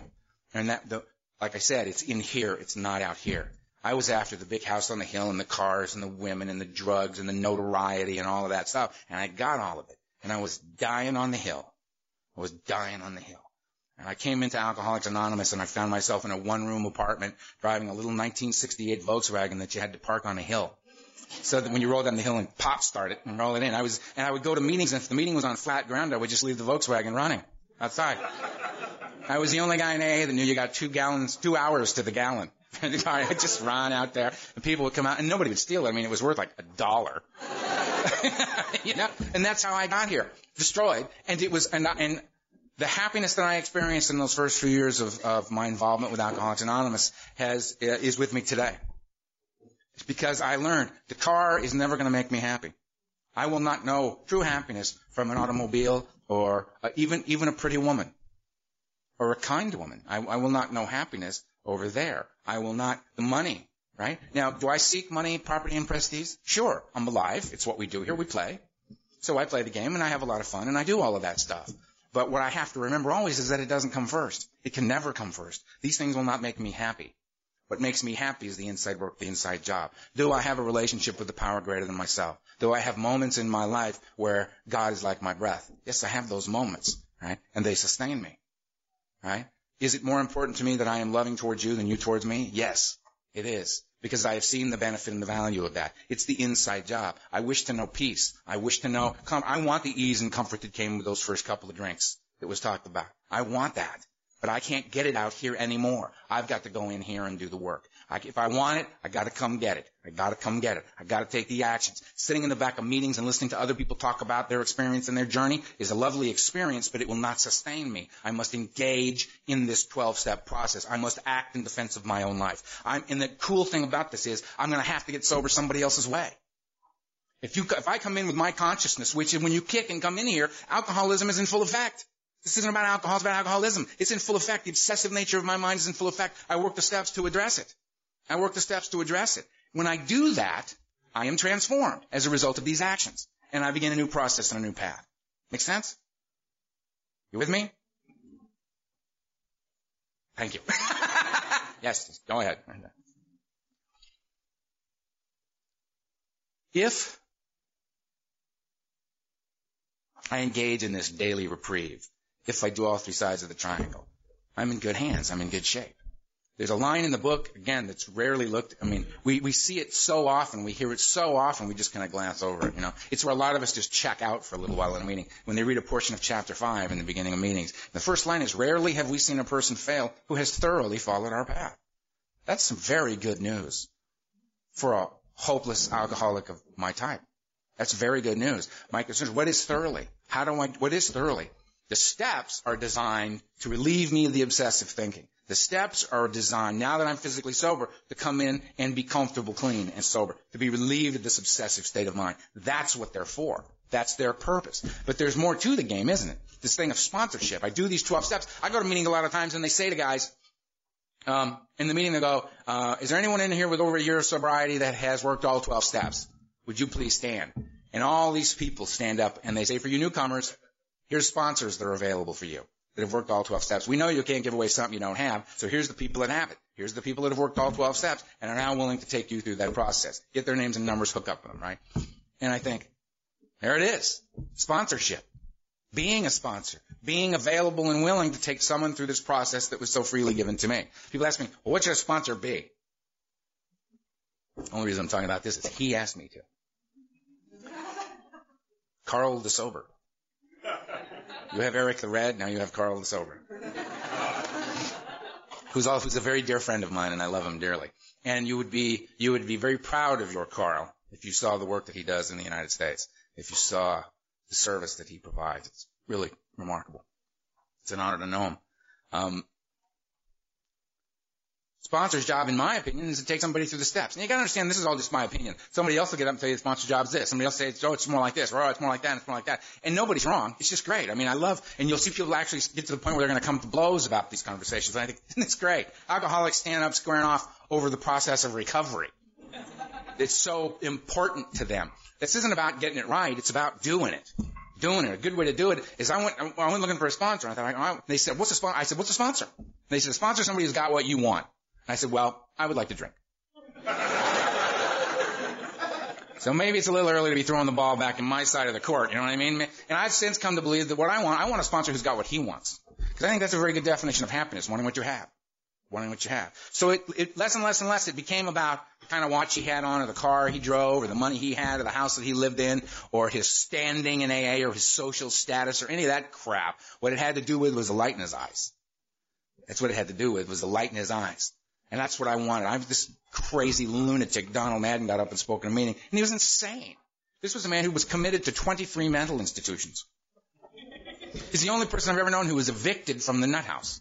And that, the, like I said, it's in here, it's not out here. I was after the big house on the hill and the cars and the women and the drugs and the notoriety and all of that stuff. And I got all of it. And I was dying on the hill. I was dying on the hill. And I came into Alcoholics Anonymous and I found myself in a one room apartment driving a little 1968 Volkswagen that you had to park on a hill. So that when you roll down the hill and pop start it and roll it in, I was, and I would go to meetings and if the meeting was on flat ground, I would just leave the Volkswagen running outside. I was the only guy in AA that knew you got two gallons, two hours to the gallon. [LAUGHS] I just run out there, and people would come out, and nobody would steal it. I mean, it was worth like a dollar. [LAUGHS] you know, and that's how I got here, destroyed. And it was, and, and the happiness that I experienced in those first few years of, of my involvement with Alcoholics Anonymous has is with me today. It's because I learned the car is never going to make me happy. I will not know true happiness from an automobile or uh, even even a pretty woman or a kind woman. I, I will not know happiness over there. I will not, the money, right? Now, do I seek money, property, and prestige? Sure. I'm alive. It's what we do here. We play. So I play the game and I have a lot of fun and I do all of that stuff. But what I have to remember always is that it doesn't come first. It can never come first. These things will not make me happy. What makes me happy is the inside work, the inside job. Do I have a relationship with the power greater than myself? Do I have moments in my life where God is like my breath? Yes, I have those moments, right? And they sustain me, right? Is it more important to me that I am loving towards you than you towards me? Yes, it is. Because I have seen the benefit and the value of that. It's the inside job. I wish to know peace. I wish to know, come, I want the ease and comfort that came with those first couple of drinks that was talked about. I want that. But I can't get it out here anymore. I've got to go in here and do the work. I, if I want it, I got to come get it. I got to come get it. I got to take the actions. Sitting in the back of meetings and listening to other people talk about their experience and their journey is a lovely experience, but it will not sustain me. I must engage in this 12-step process. I must act in defense of my own life. I'm, and the cool thing about this is I'm going to have to get sober somebody else's way. If you, if I come in with my consciousness, which is when you kick and come in here, alcoholism is in full effect. This isn't about alcohol, it's about alcoholism. It's in full effect. The obsessive nature of my mind is in full effect. I work the steps to address it. I work the steps to address it. When I do that, I am transformed as a result of these actions. And I begin a new process and a new path. Make sense? You with me? Thank you. [LAUGHS] yes, go ahead. If I engage in this daily reprieve, if I do all three sides of the triangle, I'm in good hands. I'm in good shape. There's a line in the book, again, that's rarely looked, I mean, we, we see it so often, we hear it so often, we just kind of glance over it, you know. It's where a lot of us just check out for a little while in a meeting. When they read a portion of chapter 5 in the beginning of meetings, the first line is, rarely have we seen a person fail who has thoroughly followed our path. That's some very good news for a hopeless alcoholic of my type. That's very good news. Concern what is thoroughly? How do I, what is thoroughly? The steps are designed to relieve me of the obsessive thinking. The steps are designed, now that I'm physically sober, to come in and be comfortable, clean, and sober, to be relieved of this obsessive state of mind. That's what they're for. That's their purpose. But there's more to the game, isn't it? This thing of sponsorship. I do these 12 steps. I go to meetings a lot of times and they say to guys, um, in the meeting they go, uh, is there anyone in here with over a year of sobriety that has worked all 12 steps? Would you please stand? And all these people stand up and they say, for you newcomers, Here's sponsors that are available for you that have worked all 12 steps. We know you can't give away something you don't have, so here's the people that have it. Here's the people that have worked all 12 steps and are now willing to take you through that process. Get their names and numbers, hook up with them, right? And I think, there it is. Sponsorship. Being a sponsor. Being available and willing to take someone through this process that was so freely given to me. People ask me, well, what should a sponsor be? The only reason I'm talking about this is he asked me to. Carl the Sober. You have Eric the Red, now you have Carl the Sober. who's who's a very dear friend of mine, and I love him dearly. And you would be you would be very proud of your Carl if you saw the work that he does in the United States. If you saw the service that he provides, it's really remarkable. It's an honor to know him. Um, sponsor's job, in my opinion, is to take somebody through the steps. And you gotta understand, this is all just my opinion. Somebody else will get up and say the sponsor's job is this. Somebody else say, oh, it's more like this, or oh, it's more like that, and it's more like that. And nobody's wrong. It's just great. I mean, I love, and you'll see people actually get to the point where they're gonna come to blows about these conversations. And I think, [LAUGHS] this great? Alcoholics stand up squaring off over the process of recovery. It's so important to them. This isn't about getting it right. It's about doing it. Doing it. A good way to do it is I went, I went looking for a sponsor. I thought, oh, they said, what's a sponsor? I said, what's a sponsor? They said, a sponsor is somebody who's got what you want. I said, well, I would like to drink. so maybe it's a little early to be throwing the ball back in my side of the court. You know what I mean? And I've since come to believe that what I want, I want a sponsor who's got what he wants. Because I think that's a very good definition of happiness, wanting what you have. Wanting what you have. So it, it less and less and less it became about the kind of watch he had on, or the car he drove, or the money he had, or the house that he lived in, or his standing in AA, or his social status, or any of that crap. What it had to do with was the light in his eyes. That's what it had to do with, was the light in his eyes. And that's what I wanted. I'm this crazy lunatic. Donald Madden got up and spoke in a meeting, and he was insane. This was a man who was committed to 23 mental institutions. He's the only person I've ever known who was evicted from the nut house.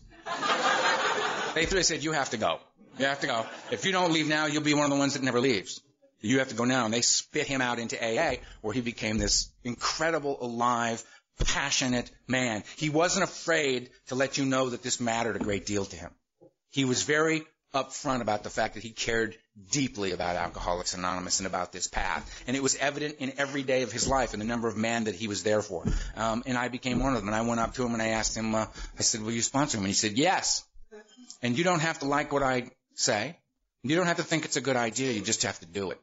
They said, you have to go. You have to go. If you don't leave now, you'll be one of the ones that never leaves. You have to go now. And they spit him out into AA, where he became this incredible, alive, passionate man. He wasn't afraid to let you know that this mattered a great deal to him. He was very upfront about the fact that he cared deeply about Alcoholics Anonymous and about this path. And it was evident in every day of his life and the number of men that he was there for. Um, and I became one of them. And I went up to him and I asked him, uh, I said, will you sponsor him? And he said, yes. And you don't have to like what I say. You don't have to think it's a good idea. You just have to do it.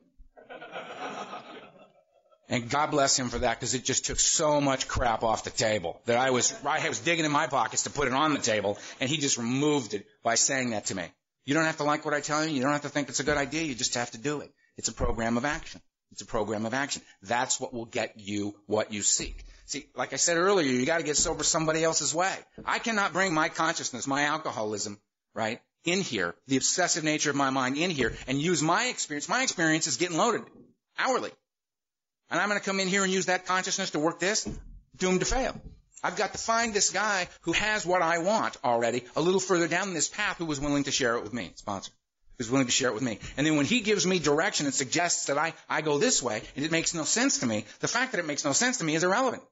And God bless him for that because it just took so much crap off the table that I was, I was digging in my pockets to put it on the table and he just removed it by saying that to me. You don't have to like what I tell you. You don't have to think it's a good idea. You just have to do it. It's a program of action. It's a program of action. That's what will get you what you seek. See, like I said earlier, you got to get sober somebody else's way. I cannot bring my consciousness, my alcoholism, right, in here, the obsessive nature of my mind in here, and use my experience. My experience is getting loaded hourly. And I'm going to come in here and use that consciousness to work this, doomed to fail. I've got to find this guy who has what I want already a little further down this path who was willing to share it with me, sponsor. Who's willing to share it with me. And then when he gives me direction and suggests that I, I go this way and it makes no sense to me, the fact that it makes no sense to me is irrelevant.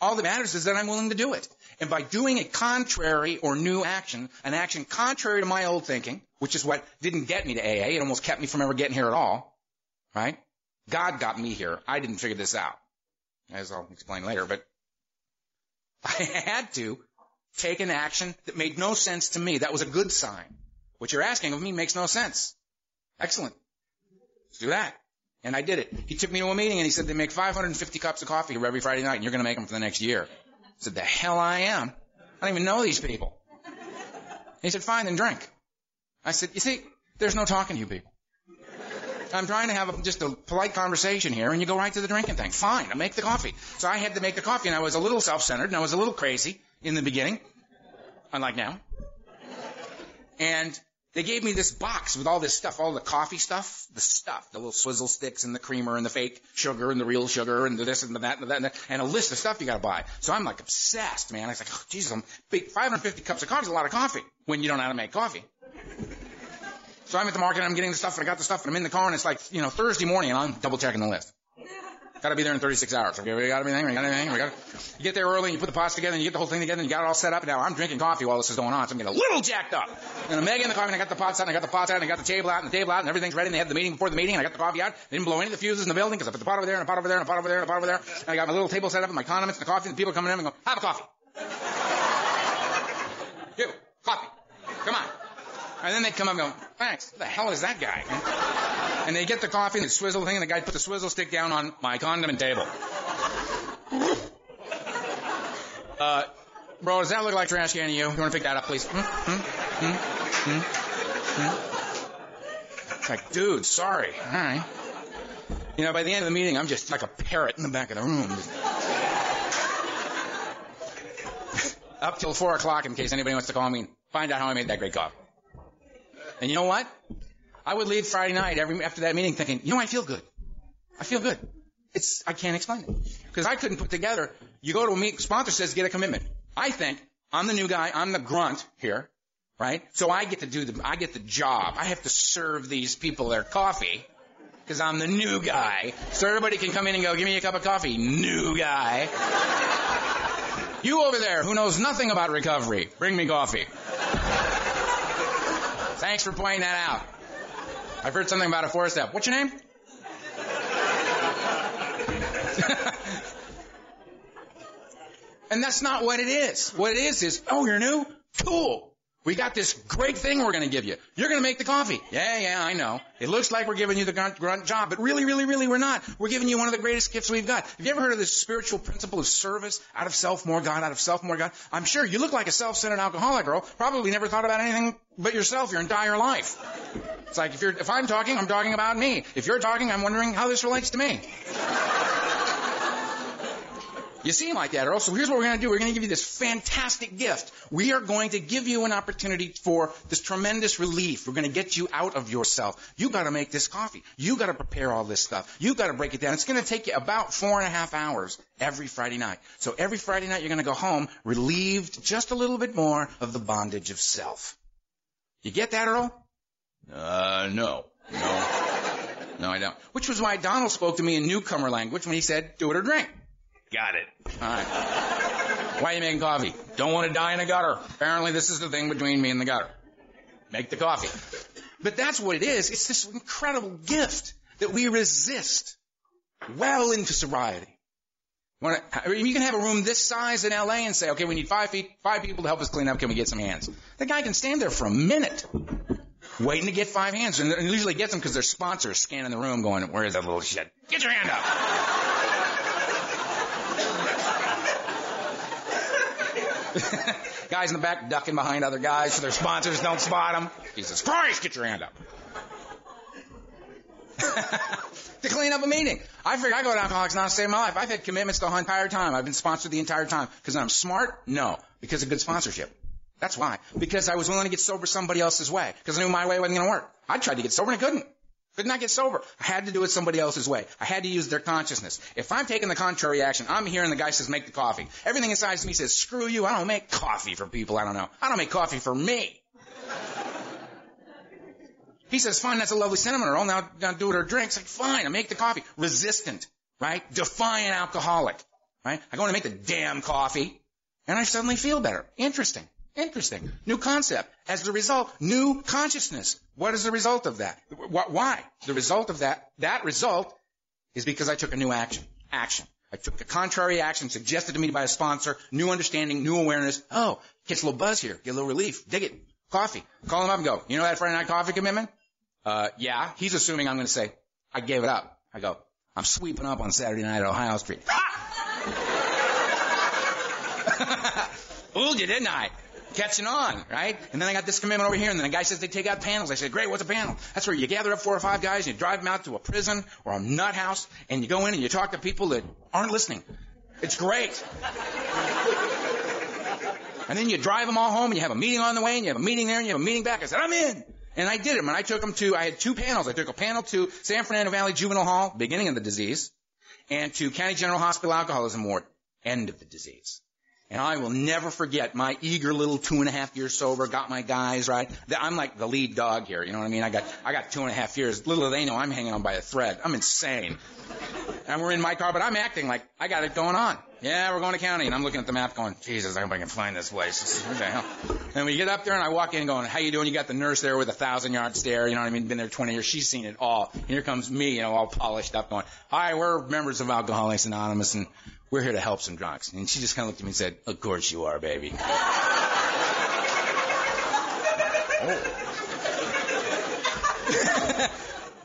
All that matters is that I'm willing to do it. And by doing a contrary or new action, an action contrary to my old thinking, which is what didn't get me to AA, it almost kept me from ever getting here at all, right? God got me here. I didn't figure this out. As I'll explain later, but I had to take an action that made no sense to me. That was a good sign. What you're asking of me makes no sense. Excellent. Let's do that. And I did it. He took me to a meeting and he said they make 550 cups of coffee every Friday night and you're going to make them for the next year. I said, the hell I am. I don't even know these people. He said, fine, then drink. I said, you see, there's no talking to you people. I'm trying to have a, just a polite conversation here, and you go right to the drinking thing. Fine, I make the coffee. So I had to make the coffee, and I was a little self-centered, and I was a little crazy in the beginning, unlike now. And they gave me this box with all this stuff, all the coffee stuff, the stuff, the little swizzle sticks and the creamer and the fake sugar and the real sugar and the this and the that and the that and, a list of stuff you gotta buy. So I'm like obsessed, man. I was like, oh, Jesus, I'm big, 550 cups of coffee is a lot of coffee when you don't know how to make coffee. So I'm at the market, I'm getting the stuff, and I got the stuff, and I'm in the car, and it's like, you know, Thursday morning, and I'm double checking the list. Got to be there in 36 hours. Okay, we got everything. We got everything. We got. You get there early, and you put the pots together, and you get the whole thing together, and you got it all set up. And now I'm drinking coffee while this is going on, so I'm getting a little jacked up. And I'm making the coffee, and I got the pots out, and I got the pots out, and I got the table out, and the table out, and everything's ready. And they had the meeting before the meeting, and I got the coffee out. They didn't blow any of the fuses in the building because I put the pot over there, and a pot over there, and a pot over there, and a pot over there. And I got my little table set up, and my condiments, and the coffee, and the people coming in and go, have a coffee. [LAUGHS] you, coffee. Come on. And then they come up and go, thanks. Who the hell is that guy? And they get the coffee and the swizzle thing, and the guy put the swizzle stick down on my condiment table. Uh, bro, does that look like trash can to you? You want to pick that up, please? Hmm? Hmm? Hmm? Hmm? It's like, dude, sorry. All right. You know, by the end of the meeting, I'm just like a parrot in the back of the room. Up till four o'clock, in case anybody wants to call me and find out how I made that great coffee. And you know what? I would leave Friday night every after that meeting thinking, you know, I feel good. I feel good. It's I can't explain it because I couldn't put together. You go to a meet, sponsor says get a commitment. I think I'm the new guy. I'm the grunt here, right? So I get to do the I get the job. I have to serve these people their coffee because I'm the new guy. So everybody can come in and go, give me a cup of coffee, new guy. you over there who knows nothing about recovery, bring me coffee. Thanks for pointing that out. I've heard something about a four step. What's your name? [LAUGHS] and that's not what it is. What it is is, oh, you're new? Cool. We got this great thing we're going to give you. You're going to make the coffee. Yeah, yeah, I know. It looks like we're giving you the grunt, grunt job, but really, really, really, we're not. We're giving you one of the greatest gifts we've got. Have you ever heard of this spiritual principle of service? Out of self, more God, out of self, more God. I'm sure you look like a self-centered alcoholic girl. Probably never thought about anything but yourself your entire life. It's like if you're, if I'm talking, I'm talking about me. If you're talking, I'm wondering how this relates to me. You seem like that, Earl. So here's what we're going to do. We're going to give you this fantastic gift. We are going to give you an opportunity for this tremendous relief. We're going to get you out of yourself. You got to make this coffee. You got to prepare all this stuff. You got to break it down. It's going to take you about four and a half hours every Friday night. So every Friday night you're going to go home relieved just a little bit more of the bondage of self. You get that, Earl? Uh, no. No. No, I don't. Which was why Donald spoke to me in newcomer language when he said, do it or drink. Got it. All right. Why are you making coffee? Don't want to die in a gutter. Apparently this is the thing between me and the gutter. Make the coffee. But that's what it is. It's this incredible gift that we resist well into sobriety. You can have a room this size in LA and say, okay, we need five feet, five people to help us clean up. Can we get some hands? The guy can stand there for a minute waiting to get five hands. And usually gets them because their sponsors scanning the room going, where is that little shit? Get your hand up. [LAUGHS] guys in the back ducking behind other guys so their sponsors don't spot them. Jesus Christ, get your hand up. [LAUGHS] to clean up a meeting. I figure I go to Alcoholics Anonymous to save my life. I've had commitments the entire time. I've been sponsored the entire time. Because I'm smart? No. Because of good sponsorship. That's why. Because I was willing to get sober somebody else's way. Because I knew my way wasn't going to work. I tried to get sober and I couldn't. Could not get sober. I had to do it somebody else's way. I had to use their consciousness. If I'm taking the contrary action, I'm here and the guy says make the coffee. Everything inside of me says screw you. I don't make coffee for people I don't know. I don't make coffee for me. He says, fine, that's a lovely sentiment, Earl. Now, now do it or drink. It's like, fine, I make the coffee. Resistant, right? Defiant alcoholic, right? I go and make the damn coffee, and I suddenly feel better. Interesting. Interesting. New concept. As a result, new consciousness. What is the result of that? Why? The result of that, that result is because I took a new action. Action. I took a contrary action suggested to me by a sponsor, new understanding, new awareness. Oh, gets a little buzz here, get a little relief, dig it. Coffee. Call him up and go, you know that Friday night coffee commitment? Uh, yeah. He's assuming I'm going to say, I gave it up. I go, I'm sweeping up on Saturday night at Ohio Street. [LAUGHS] Fooled you, didn't I? Catching on, right? And then I got this commitment over here, and then a guy says they take out panels. I said, great, what's a panel? That's where you gather up four or five guys, and you drive them out to a prison or a nut house, and you go in and you talk to people that aren't listening. It's great. [LAUGHS] and then you drive them all home, and you have a meeting on the way, and you have a meeting there, and you have a meeting back. I said, I'm in. And I did it. And I took them to, I had two panels. I took a panel to San Fernando Valley Juvenile Hall, beginning of the disease, and to County General Hospital Alcoholism Ward, end of the disease. And I will never forget my eager little two and a half years sober, got my guys, right? I'm like the lead dog here, you know what I mean? I got, I got two and a half years. Little do they know I'm hanging on by a thread. I'm insane. And we're in my car, but I'm acting like I got it going on. Yeah, we're going to county. And I'm looking at the map going, Jesus, I hope I can find this place. What the hell? And we get up there and I walk in going, how you doing? You got the nurse there with a thousand yard stare. You know what I mean? Been there 20 years. She's seen it all. And here comes me, you know, all polished up going, hi, we're members of Alcoholics Anonymous and we're here to help some drunks. And she just kind of looked at me and said, of course you are, baby. [LAUGHS] oh.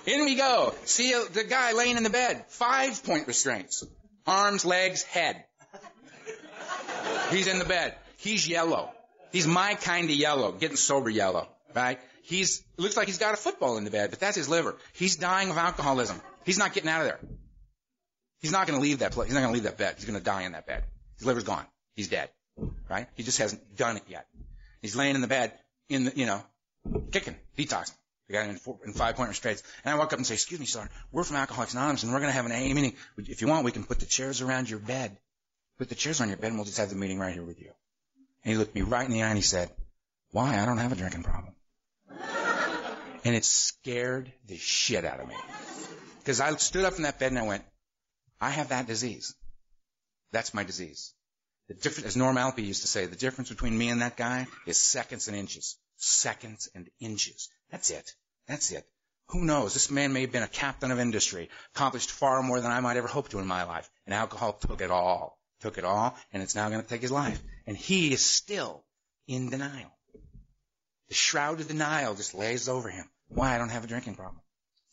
in we go. See uh, the guy laying in the bed. Five point restraints. Arms, legs, head. He's in the bed. He's yellow. He's my kind of yellow, getting sober yellow, right? He's, looks like he's got a football in the bed, but that's his liver. He's dying of alcoholism. He's not getting out of there. He's not going to leave that place. He's not going to leave that bed. He's going to die in that bed. His liver's gone. He's dead. Right? He just hasn't done it yet. He's laying in the bed in the, you know, kicking, detoxing. We got in, four, in five point restraints. And I walk up and say, excuse me, sir, we're from Alcoholics Anonymous and we're going to have an AA meeting. If you want, we can put the chairs around your bed. Put the chairs on your bed and we'll just have the meeting right here with you. And he looked me right in the eye and he said, why? I don't have a drinking problem. [LAUGHS] and it scared the shit out of me. Because I stood up from that bed and I went, I have that disease. That's my disease. The difference, as Norm Alpe used to say, the difference between me and that guy is seconds and inches. Seconds and inches. That's it. That's it. Who knows? This man may have been a captain of industry, accomplished far more than I might ever hope to in my life. And alcohol took it all. Took it all, and it's now going to take his life. And he is still in denial. The shroud of denial just lays over him. Why? I don't have a drinking problem.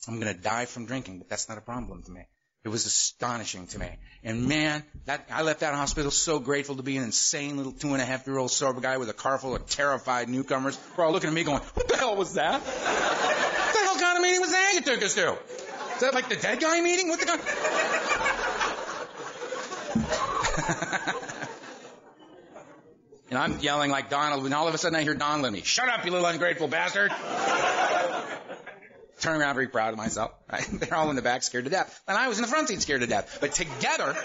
I'm going to die from drinking, but that's not a problem to me. It was astonishing to me. And man, that I left that hospital so grateful to be an insane little two and a half year old sober guy with a car full of terrified newcomers. We're all looking at me going, "What the hell was that? what the hell kind of meeting was that you took us to? Is that like the dead guy meeting? What the guy?" [LAUGHS] and I'm yelling like Donald, and all of a sudden I hear Don Lemmy, "Shut up, you little ungrateful bastard!" Turn around very proud of myself. Right? [LAUGHS] They're all in the back scared to death. And I was in the front seat scared to death. But together,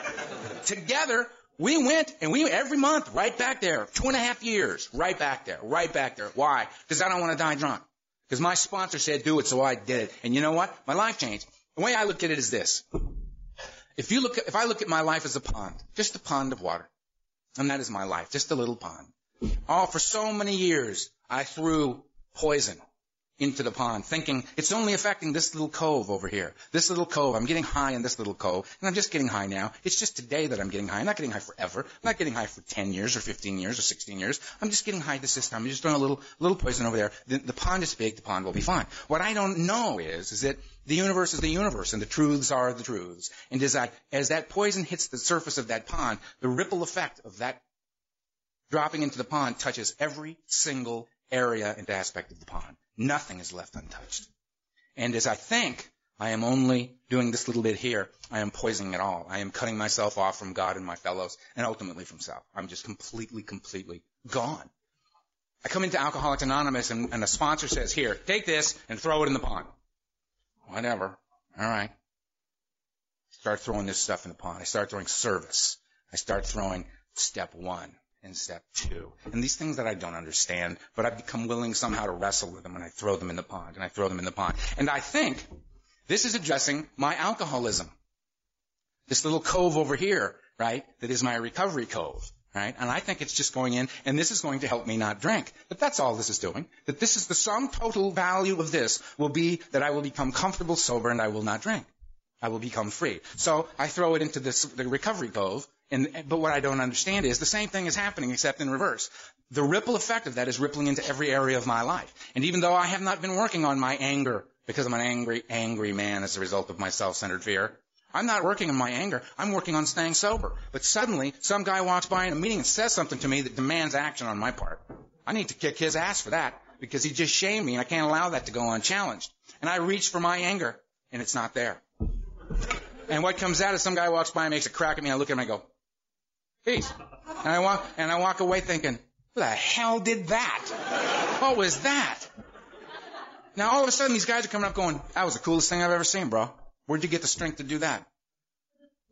together, we went and we every month right back there. Two and a half years, right back there, right back there. Why? Because I don't want to die drunk. Because my sponsor said do it, so I did it. And you know what? My life changed. The way I look at it is this. If you look at, if I look at my life as a pond, just a pond of water, and that is my life, just a little pond. Oh, for so many years, I threw poison into the pond, thinking it's only affecting this little cove over here. This little cove. I'm getting high in this little cove, and I'm just getting high now. It's just today that I'm getting high. I'm not getting high forever. I'm not getting high for 10 years or 15 years or 16 years. I'm just getting high this time. I'm just throwing a little, little poison over there. The, the pond is big. The pond will be fine. What I don't know is, is that the universe is the universe, and the truths are the truths. And is that as that poison hits the surface of that pond, the ripple effect of that dropping into the pond touches every single area and aspect of the pond. Nothing is left untouched. And as I think I am only doing this little bit here, I am poisoning it all. I am cutting myself off from God and my fellows, and ultimately from self. I'm just completely, completely gone. I come into Alcoholics Anonymous, and, and the sponsor says, "Here, take this and throw it in the pond." Whatever. All right. Start throwing this stuff in the pond. I start throwing service. I start throwing step one in step two. And these things that I don't understand, but I've become willing somehow to wrestle with them and I throw them in the pond and I throw them in the pond. And I think this is addressing my alcoholism. This little cove over here, right, that is my recovery cove. Right? And I think it's just going in, and this is going to help me not drink. But that's all this is doing. That this is the sum total value of this will be that I will become comfortable sober and I will not drink. I will become free. So I throw it into this, the recovery cove, and, but what I don't understand is the same thing is happening except in reverse. The ripple effect of that is rippling into every area of my life. And even though I have not been working on my anger because I'm an angry, angry man as a result of my self-centered fear, I'm not working on my anger. I'm working on staying sober. But suddenly, some guy walks by in a meeting and says something to me that demands action on my part. I need to kick his ass for that because he just shamed me and I can't allow that to go unchallenged. And I reach for my anger and it's not there. And what comes out is some guy walks by and makes a crack at me. I look at him and I go, Peace. And I walk, and I walk away thinking, who the hell did that? What was that? Now all of a sudden these guys are coming up going, that was the coolest thing I've ever seen, bro. Where'd you get the strength to do that?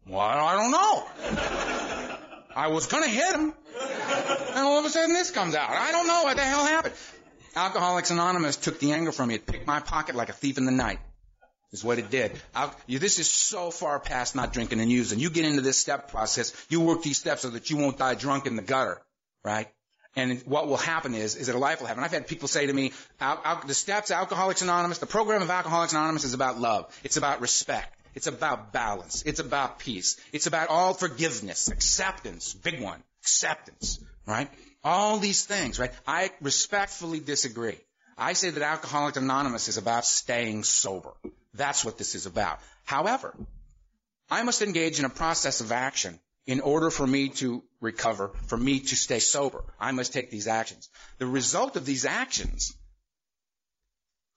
Well, I don't know. I was gonna hit him. And all of a sudden this comes out. I don't know what the hell happened. Alcoholics Anonymous took the anger from me. It picked my pocket like a thief in the night is what it did. You, this is so far past not drinking and using. You get into this step process, you work these steps so that you won't die drunk in the gutter, right? And what will happen is, is that a life will happen. I've had people say to me, al- al- the steps, Alcoholics Anonymous, the program of Alcoholics Anonymous is about love. It's about respect. It's about balance. It's about peace. It's about all forgiveness, acceptance, big one, acceptance, right? All these things, right? I respectfully disagree. I say that Alcoholics Anonymous is about staying sober. That's what this is about. However, I must engage in a process of action in order for me to recover, for me to stay sober. I must take these actions. The result of these actions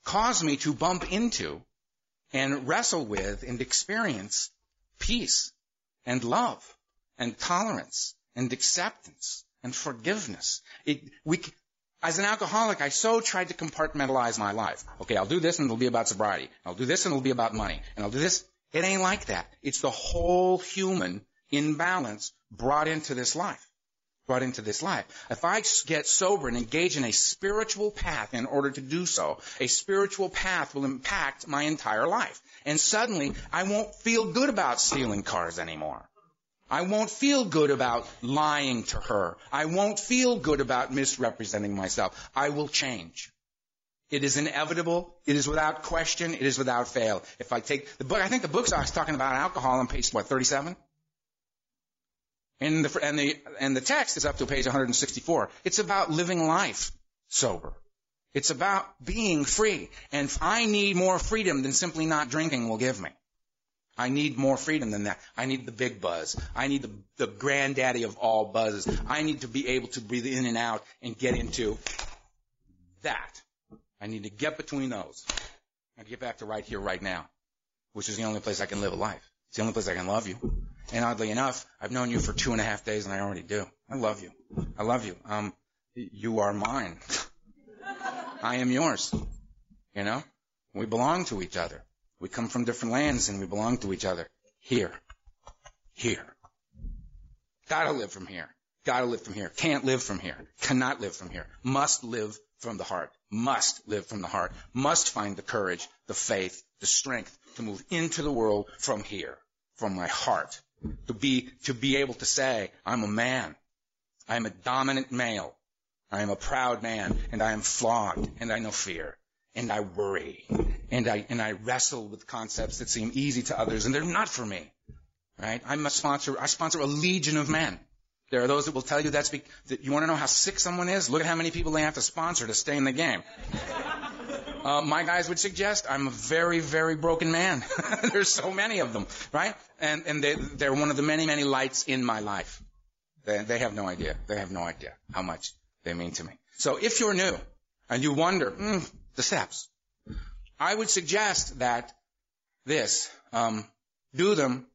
cause me to bump into and wrestle with and experience peace and love and tolerance and acceptance and forgiveness. It, we, As an alcoholic, I so tried to compartmentalize my life. Okay, I'll do this and it'll be about sobriety. I'll do this and it'll be about money. And I'll do this. It ain't like that. It's the whole human in balance brought into this life. Brought into this life. If I get sober and engage in a spiritual path in order to do so, a spiritual path will impact my entire life. And suddenly, I won't feel good about stealing cars anymore. I won't feel good about lying to her. I won't feel good about misrepresenting myself. I will change. It is inevitable. It is without question. It is without fail. If I take the book, I think the book's I was talking about alcohol on page, what, 37? And the, and the, and the text is up to page 164. It's about living life sober. It's about being free. And I need more freedom than simply not drinking will give me. I need more freedom than that. I need the big buzz. I need the, the granddaddy of all buzzes. I need to be able to breathe in and out and get into that. I need to get between those. I get back to right here, right now, which is the only place I can live a life. It's the only place I can love you. And oddly enough, I've known you for two and a half days and I already do. I love you. I love you. Um, you are mine. [LAUGHS] I am yours. You know? We belong to each other. We come from different lands and we belong to each other. Here. Here. Gotta live from here. Gotta live from here. Can't live from here. Cannot live from here. Must live from the heart. Must live from the heart. Must find the courage, the faith, the strength to move into the world from here, from my heart. To be, to be able to say, I'm a man. I'm a dominant male. I am a proud man and I am flogged and I know fear and I worry and I and I wrestle with concepts that seem easy to others and they're not for me. Right? I'm a sponsor. I sponsor a legion of men. There are those that will tell you that's be, that you want to know how sick someone is. Look at how many people they have to sponsor to stay in the game. Uh, my guys would suggest I'm a very, very broken man. [LAUGHS] There's so many of them, right? And and they they're one of the many, many lights in my life. They, they have no idea. They have no idea how much they mean to me. So if you're new and you wonder, mm, the steps. I would suggest that this, um, do them,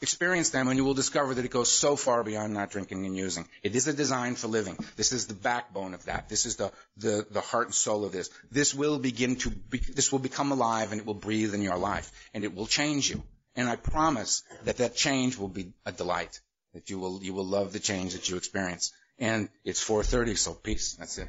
experience them, and you will discover that it goes so far beyond not drinking and using. It is a design for living. This is the backbone of that. This is the, the, the heart and soul of this. This will begin to, be, this will become alive and it will breathe in your life and it will change you. And I promise that that change will be a delight. That you will, you will love the change that you experience. And it's 4.30, so peace. That's it.